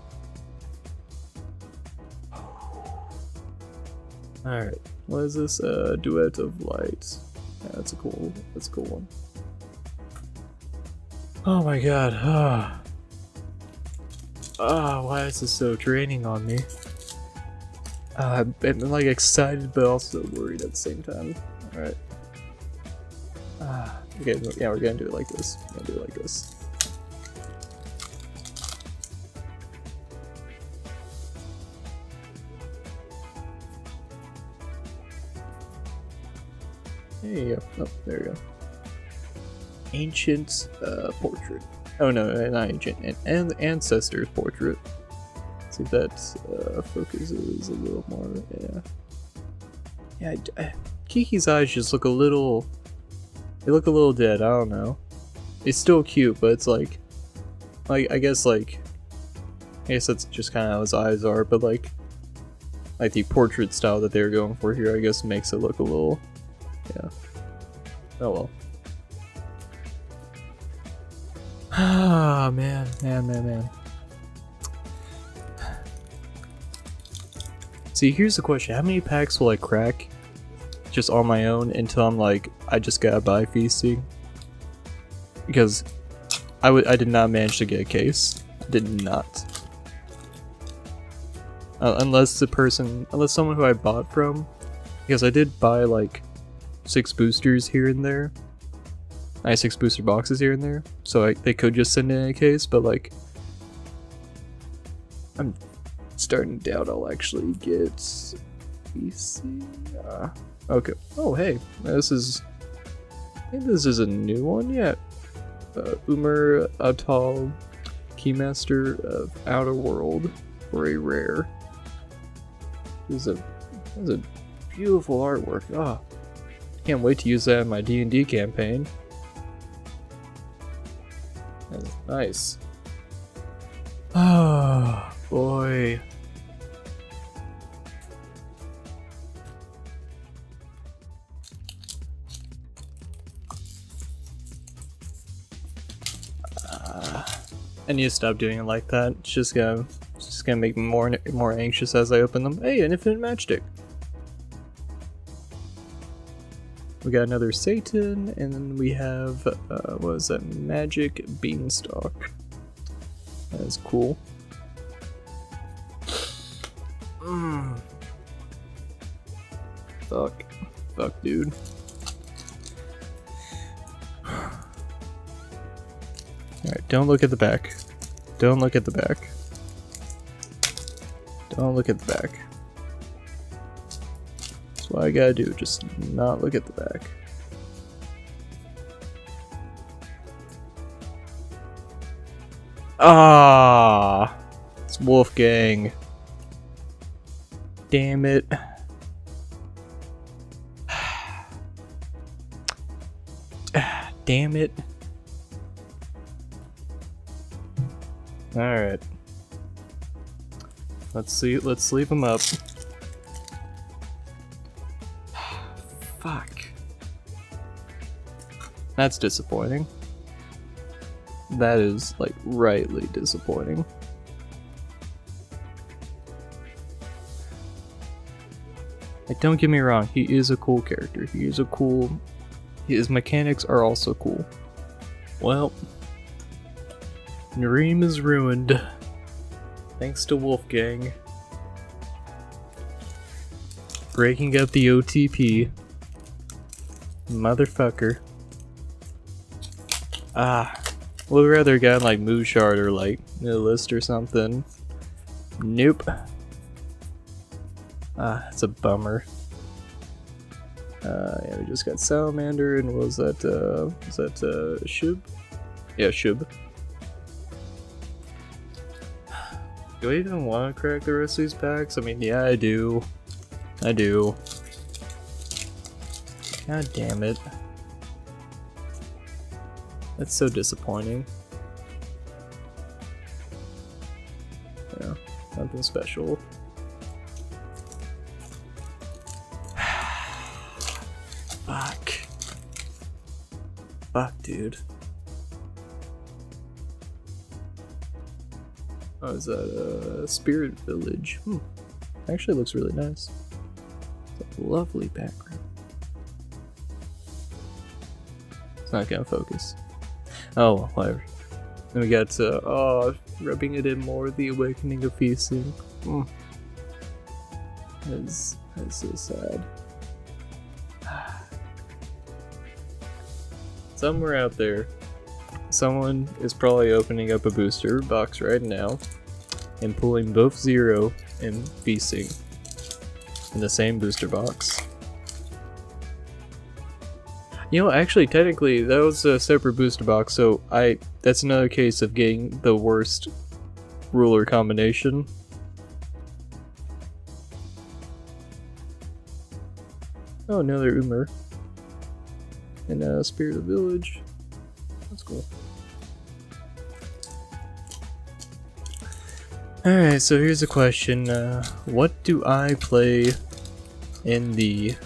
Alright, what is this? Uh, Duet of Light. Yeah, that's a cool, that's a cool one. Oh my god, ah. Ah, why is this so draining on me? Uh, I'm like excited but also worried at the same time. Alright. Ah, okay, yeah, we're gonna do it like this. We're gonna do it like this. Hey, oh, there we go. Ancient uh, portrait. Oh no, not ancient, an, an ancestor's portrait. See if that uh, focuses a little more. Yeah. Yeah, I, Kiki's eyes just look a little. They look a little dead. I don't know. It's still cute, but it's like, like I guess like, I guess that's just kind of how his eyes are. But like, like the portrait style that they were going for here, I guess makes it look a little, yeah. Oh well. Ah man, man, man, man. See, here's the question: How many packs will I crack just on my own until I'm like, I just gotta buy Feethsing? Because I would, I did not manage to get a case. I did not. Uh, unless the person, unless someone who I bought from, because I did buy like six boosters here and there. I have six booster boxes here and there, so I, they could just send in a case, but like, I'm starting to doubt I'll actually get PC. Uh, okay. Oh, hey, this is. I think this is a new one yet. Uh, Umar Atal, Keymaster of Outer World, a rare. This is a, this is a beautiful artwork. Ah, oh, can't wait to use that in my D&D campaign. That's nice. Oh, boy. I need to stop doing it like that. It's just gonna, it's just gonna make me more more anxious as I open them. Hey, an infinite matchstick. We got another Satan, and then we have, uh, what is that, Magic Beanstalk. That's cool. Mm. Fuck. Fuck, dude. Alright, don't look at the back. Don't look at the back. Don't look at the back. That's what I gotta do, just not look at the back. Ah, it's Wolfgang. Damn it. Damn it. Alright. Let's see, let's sleep him up. Fuck. That's disappointing. That is, like, rightly disappointing. Like, don't get me wrong, he is a cool character. He is a cool... His mechanics are also cool. Well... Nareem is ruined. Thanks to Wolfgang. Breaking up the OTP. Motherfucker. Ah. Would rather got like Mushart or like Nihilist or something. Nope. Ah, it's a bummer. Uh, yeah, we just got Salamander and was that, uh, was that, uh, Shub? Yeah, Shub. Do I even want to crack the rest of these packs? I mean, yeah, I do. I do. God damn it. That's so disappointing. Yeah, nothing special. Dude. Oh, is that a Spirit Village? Hmm. Actually looks really nice. lovely background. It's not gonna focus. Oh, whatever. Then we got, uh, oh, rubbing it in more, the awakening of Feethsing. Mm. That's, that's so sad. Somewhere out there, someone is probably opening up a booster box right now and pulling both Zero and Feethsing in the same booster box. You know, actually, technically, that was a separate booster box, so I that's another case of getting the worst ruler combination. Oh, another Umar. And uh, Spirit of the Village. That's cool. Alright, so here's a question. Uh, what do I play in the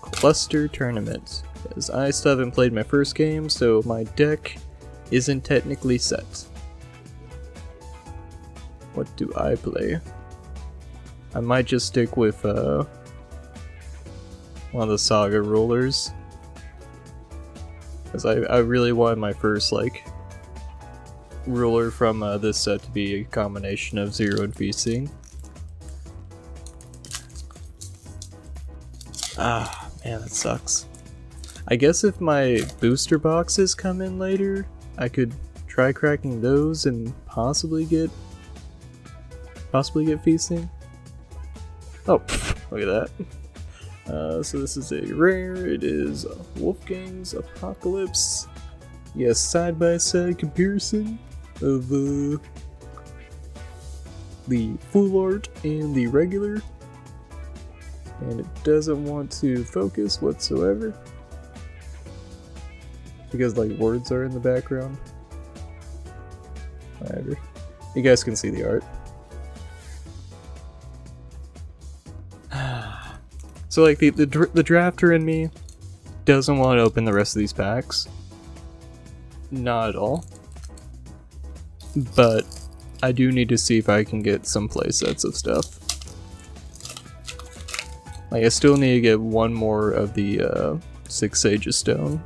cluster tournament? Because I still haven't played my first game, so my deck isn't technically set. What do I play? I might just stick with uh, one of the Saga rulers. Because I, I really wanted my first, like, ruler from uh, this set to be a combination of Zero and Feethsing. Ah, man, that sucks. I guess if my booster boxes come in later, I could try cracking those and possibly get possibly get Feethsing. Oh, look at that. Uh, so this is a rare. It is Wolfgang's Apocalypse. Yes, side by side comparison of uh, the full art and the regular. And it doesn't want to focus whatsoever because like words are in the background. Whatever. You guys can see the art. So like the, the the drafter in me doesn't want to open the rest of these packs. Not at all. But I do need to see if I can get some playsets of stuff. Like I still need to get one more of the uh, Six Sages Stone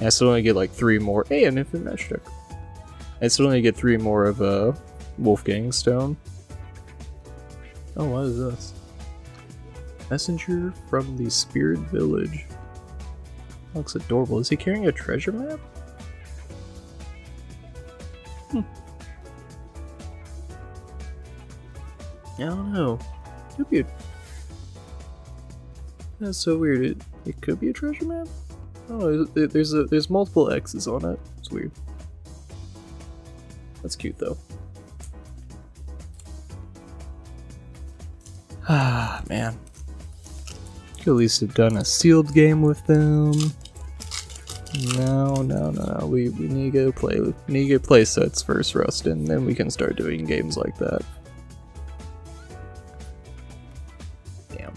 I still only get like three more. Hey, an infant match deck. I still only get three more of a uh, Wolfgang Stone. Oh, what is this? Messenger from the Spirit Village. Looks adorable. Is he carrying a treasure map? Hmm. I don't know. Could be a... That's so weird. It, it could be a treasure map? Oh, there's a there's multiple X's on it. It's weird. That's cute though. Ah, man. Could at least have done a sealed game with them. No, no, no, no. We, we need to go play. We need to get play sets first, Rustin. Then we can start doing games like that. Damn.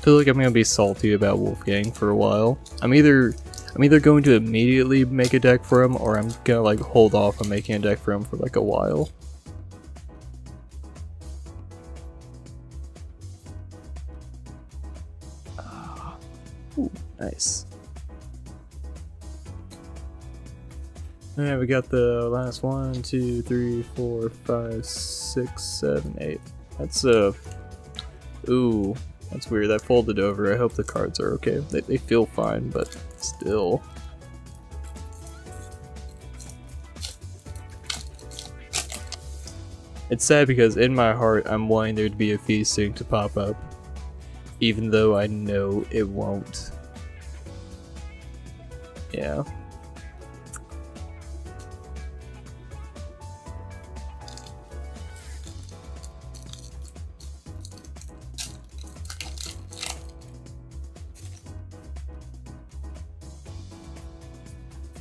Feel like I'm gonna be salty about Wolfgang for a while. I'm either I'm either going to immediately make a deck for him or I'm gonna like hold off on making a deck for him for like a while. Ah, nice. Alright, we got the last one, two, three, four, five, six, seven, eight. That's a... Uh, ooh, that's weird, that folded over. I hope the cards are okay. They, they feel fine, but still. It's sad because in my heart, I'm wanting there to be a Feethsing to pop up. Even though I know it won't. Yeah.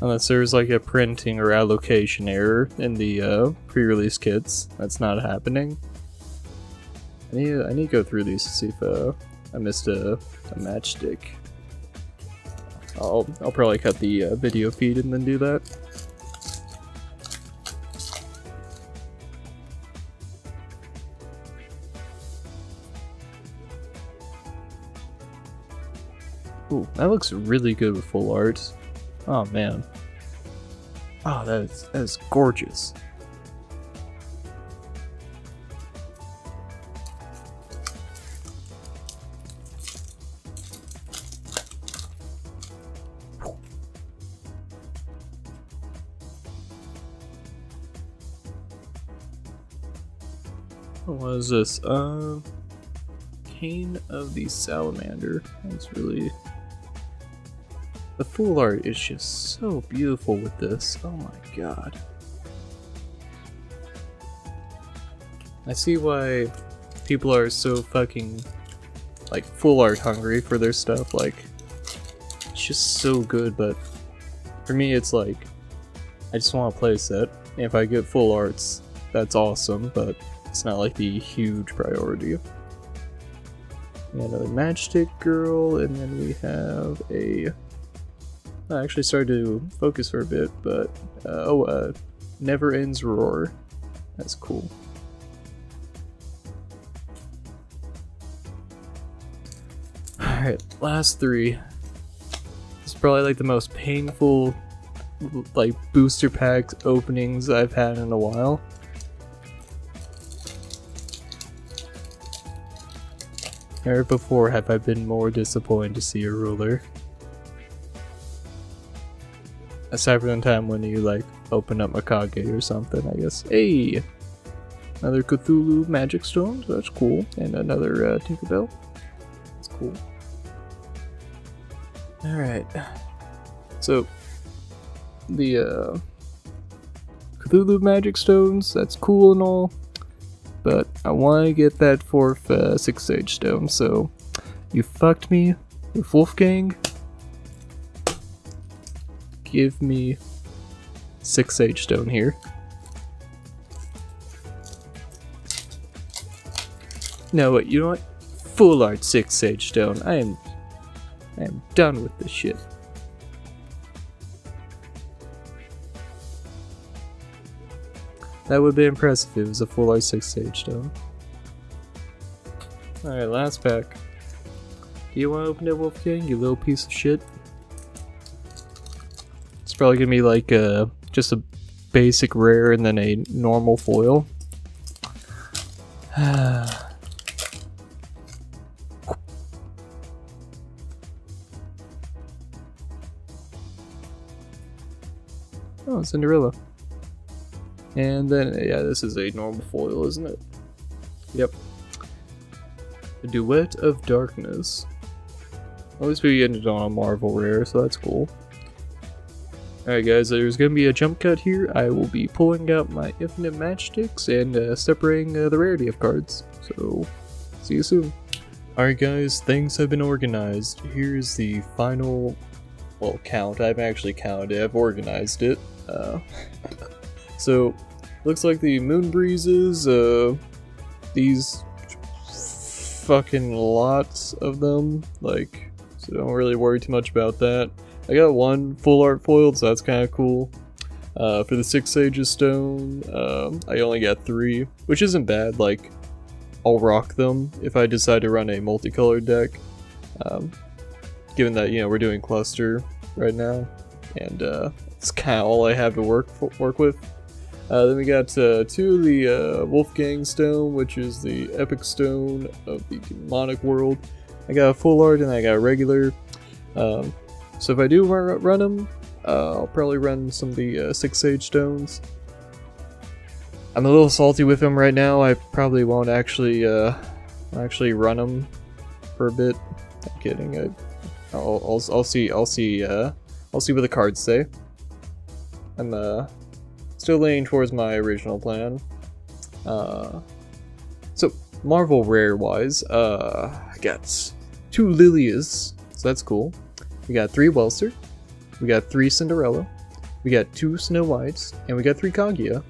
Unless there's like a printing or allocation error in the uh, pre-release kits. That's not happening. I need, I need to go through these to see if uh, I missed a, a matchstick. I'll, I'll probably cut the uh, video feed and then do that. Ooh, that looks really good with full art. Oh man. Oh, that is, that is gorgeous. What is was this? Uh, Cane of the Salamander. That's really the full art is just so beautiful with this. Oh my god. I see why people are so fucking like full art hungry for their stuff. Like it's just so good, but for me it's like I just want a set. If I get full arts, that's awesome, but it's not like the huge priority. another matchstick girl, and then we have a I actually started to focus for a bit, but uh, oh, uh, Never Ends Roar. That's cool. Alright, last three. This is probably like the most painful like booster pack openings I've had in a while. Never before have I been more disappointed to see a ruler aside from the time when you like open up Mikage or something, I guess. Hey, another Cthulhu Magic Stone, so that's cool, and another uh, Tinkerbell. That's cool. All right, so the uh, Cthulhu Magic Stones, that's cool and all, but I want to get that fourth uh, Six Sage Stone. So you fucked me with Wolfgang give me six sage stone here. No, wait, you know what? Full art six sage stone. I am, I am done with this shit. That would be impressive if it was a full art six sage stone. Alright, last pack. Do you want to open it, Wolfgang, you little piece of shit? Probably gonna be like a, uh, just a basic rare and then a normal foil. oh, Cinderella. And then, yeah, this is a normal foil, isn't it? Yep. A Duet of Darkness. At least we ended on a Marvel rare, so that's cool. Alright guys, there's going to be a jump cut here. I will be pulling out my infinite matchsticks and uh, separating uh, the rarity of cards. So, see you soon. Alright guys, things have been organized. Here's the final, well count, I've actually counted, I've organized it. Uh, so, looks like the moon breezes, uh, these fucking lots of them, like, so don't really worry too much about that. I got one full art foiled, so that's kind of cool. Uh, for the Six Sages Stone, um, I only got three, which isn't bad. Like, I'll rock them if I decide to run a multicolored deck. Um, given that, you know, we're doing cluster right now, and uh, it's kind of all I have to work work with. Uh, then we got uh, two of the uh, Wolfgang Stone, which is the Epic Stone of the Demonic World. I got a full art and I got a regular. Um, so if I do run them, uh, I'll probably run some of the uh, Six Sage Stones. I'm a little salty with them right now. I probably won't actually uh, actually run them for a bit. I'm kidding. I, will I'll, I'll see. I'll see. Uh, I'll see what the cards say. I'm uh, still leaning towards my original plan. Uh, so Marvel rare wise, uh, I two Lilias, so that's cool. We got three Welser, we got three Cinderella, we got two Snow Whites, and we got three Kaguya.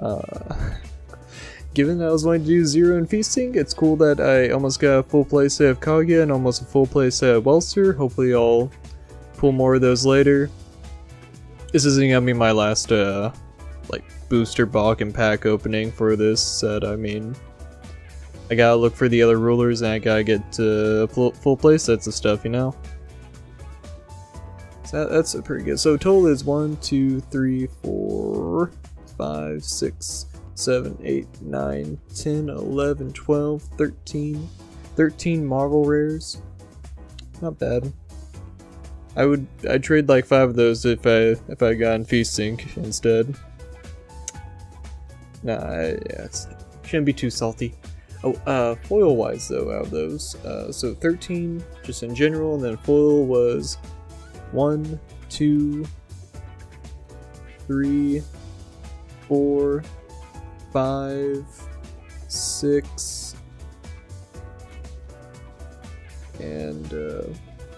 Uh, given that I was going to do Zero and Feethsing, it's cool that I almost got a full playset of Kaguya and almost a full playset of Welser. Hopefully I'll pull more of those later. This isn't gonna be my last, uh, like, booster Balkan pack opening for this set, I mean... I gotta look for the other rulers and I gotta get uh, full, full play sets of stuff, you know? So that, that's pretty good. So total is 1, 2, 3, 4, 5, 6, 7, 8, 9, 10, 11, 12, 13. 13 Marvel rares. Not bad. I would I'd trade like five of those if I if I got in Feethsing instead. Nah, yeah, it shouldn't be too salty. Oh, uh, foil wise though, out of those, uh, so 13 just in general, and then foil was one, two, three, four, five, six, and uh,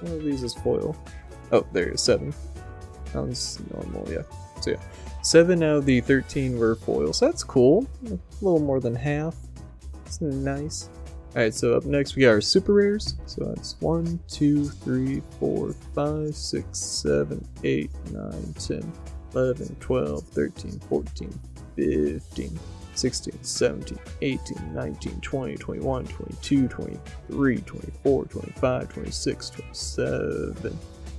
one of these is foil. Oh, there is seven. Sounds normal, yeah. So yeah, seven out of the 13 were foils. So that's cool. A little more than half. It's nice. Alright, so up next we got our super rares. So that's 1, 2, 3, 4, 5, 6, 7, 8, 9, 10, 11, 12, 13, 14, 15, 16, 17, 18, 19, 20, 21, 22, 23, 24, 25, 26, 27,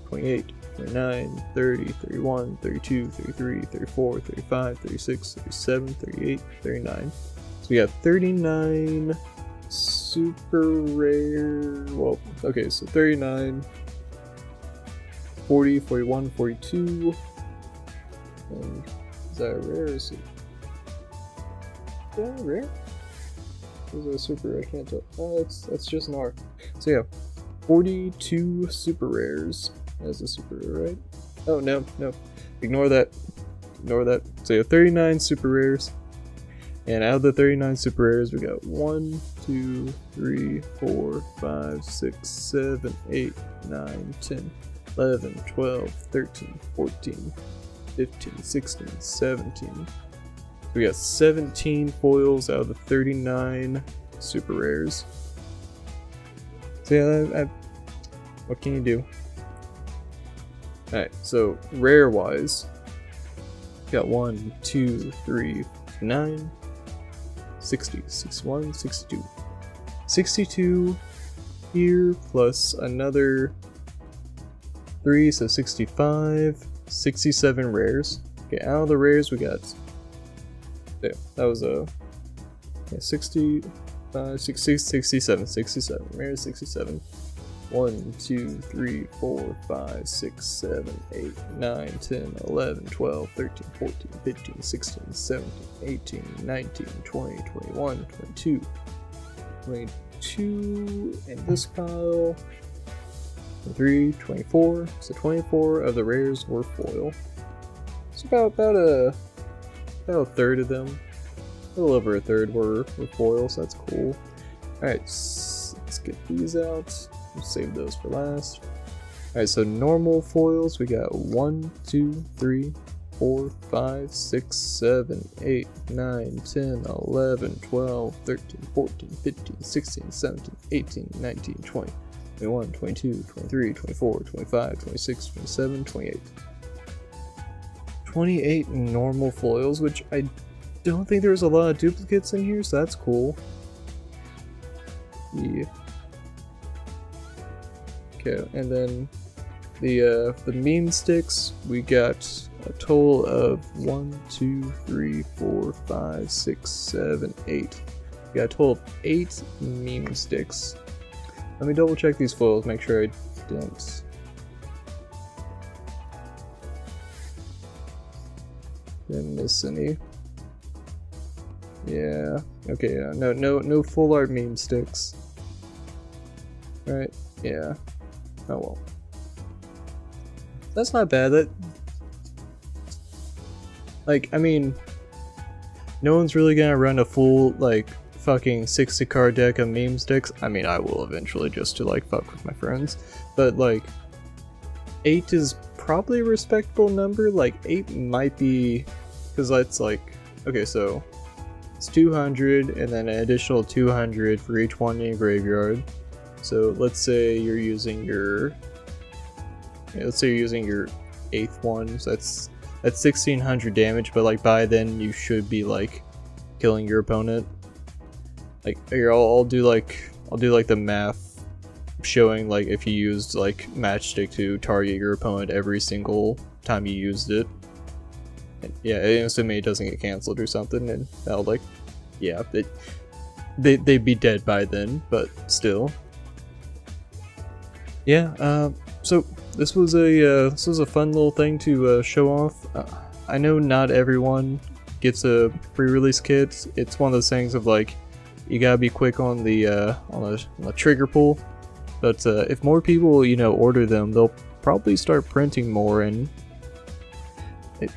28, 29, 30, 31, 32, 33, 34, 35, 36, 37, 38, 39. So we got 39 super rare. Well, okay, so 39, 40, 41, 42. And is that rare? Is it yeah, rare? Is it a super rare? I can't tell. Oh, that's that's just an R. So yeah, 42 super rares as a super rare, right? Oh no, no. Ignore that. Ignore that. So yeah, 39 super rares. And out of the 39 super rares, we got 1, 2, 3, 4, 5, 6, 7, 8, 9, 10, 11, 12, 13, 14, 15, 16, 17. We got 17 foils out of the 39 super rares. So yeah, I, I, what can you do? Alright, so rare wise, got 1, 2, 3, 9, 60, 61, 62. 62 here plus another 3, so 65, 67 rares. Okay, out of the rares we got. There, that was a yeah, 60, uh, 60, 67, 67, rares 67. 1, 2, 3, 4, 5, 6, 7, 8, 9, 10, 11, 12, 13, 14, 15, 16, 17, 18, 19, 20, 21, 22, 22 in this pile, 23, 24, so 24 of the rares were foil. It's about, about a, about a third of them, a little over a third were, were foil, so that's cool. Alright, let's get these out. We'll save those for last. Alright, so normal foils, we got 1, 2, 3, 4, 5, 6, 7, 8, 9, 10, 11, 12, 13, 14, 15, 16, 17, 18, 19, 20, 21, 22, 23, 24, 25, 26, 27, 28. 28 normal foils, which I don't think there's a lot of duplicates in here, so that's cool. Yeah. Okay, and then the uh, the meme sticks, we got a total of one, two, three, four, five, six, seven, eight. We got a total of eight meme sticks. Let me double check these foils, make sure I didn't. Didn't miss any. Yeah. Okay. Yeah. No. No. No full art meme sticks. All right. Yeah. Oh well. That's not bad. That like I mean no one's really gonna run a full like fucking 60 card deck of meme sticks. I mean I will eventually just to like fuck with my friends. But like 8 is probably a respectable number. Like 8 might be because that's like okay so it's 200 and then an additional 200 for each one in your graveyard. So let's say you're using your let's say you're using your eighth one, so that's that's 1600 damage, but like by then you should be like killing your opponent. Like here, I'll, I'll do like I'll do like the math showing like if you used like matchstick to target your opponent every single time you used it. And yeah, assuming it doesn't get cancelled or something, and that'll like, yeah, it, they they'd be dead by then, but still. Yeah, uh, so this was a uh, this was a fun little thing to uh, show off. Uh, I know not everyone gets a pre-release kit. It's one of those things of like you gotta be quick on the uh, on, the, on the trigger pull. But uh, if more people you know order them, they'll probably start printing more. And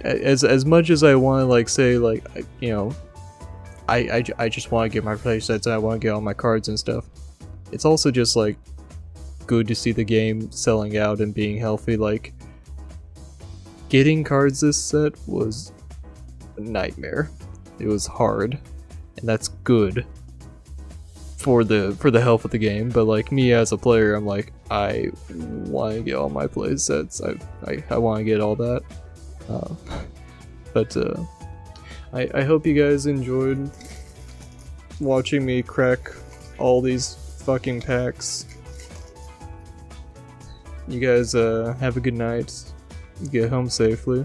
as as much as I want to like say like you know, I I, I just want to get my playsets and I want to get all my cards and stuff. It's also just like good to see the game selling out and being healthy. Like, getting cards this set was a nightmare. It was hard, and that's good for the for the health of the game. But like me as a player, I'm like, I want to get all my play sets. I I, I want to get all that. Uh, but uh, I I hope you guys enjoyed watching me crack all these fucking packs. You guys uh, have a good night. Get home safely.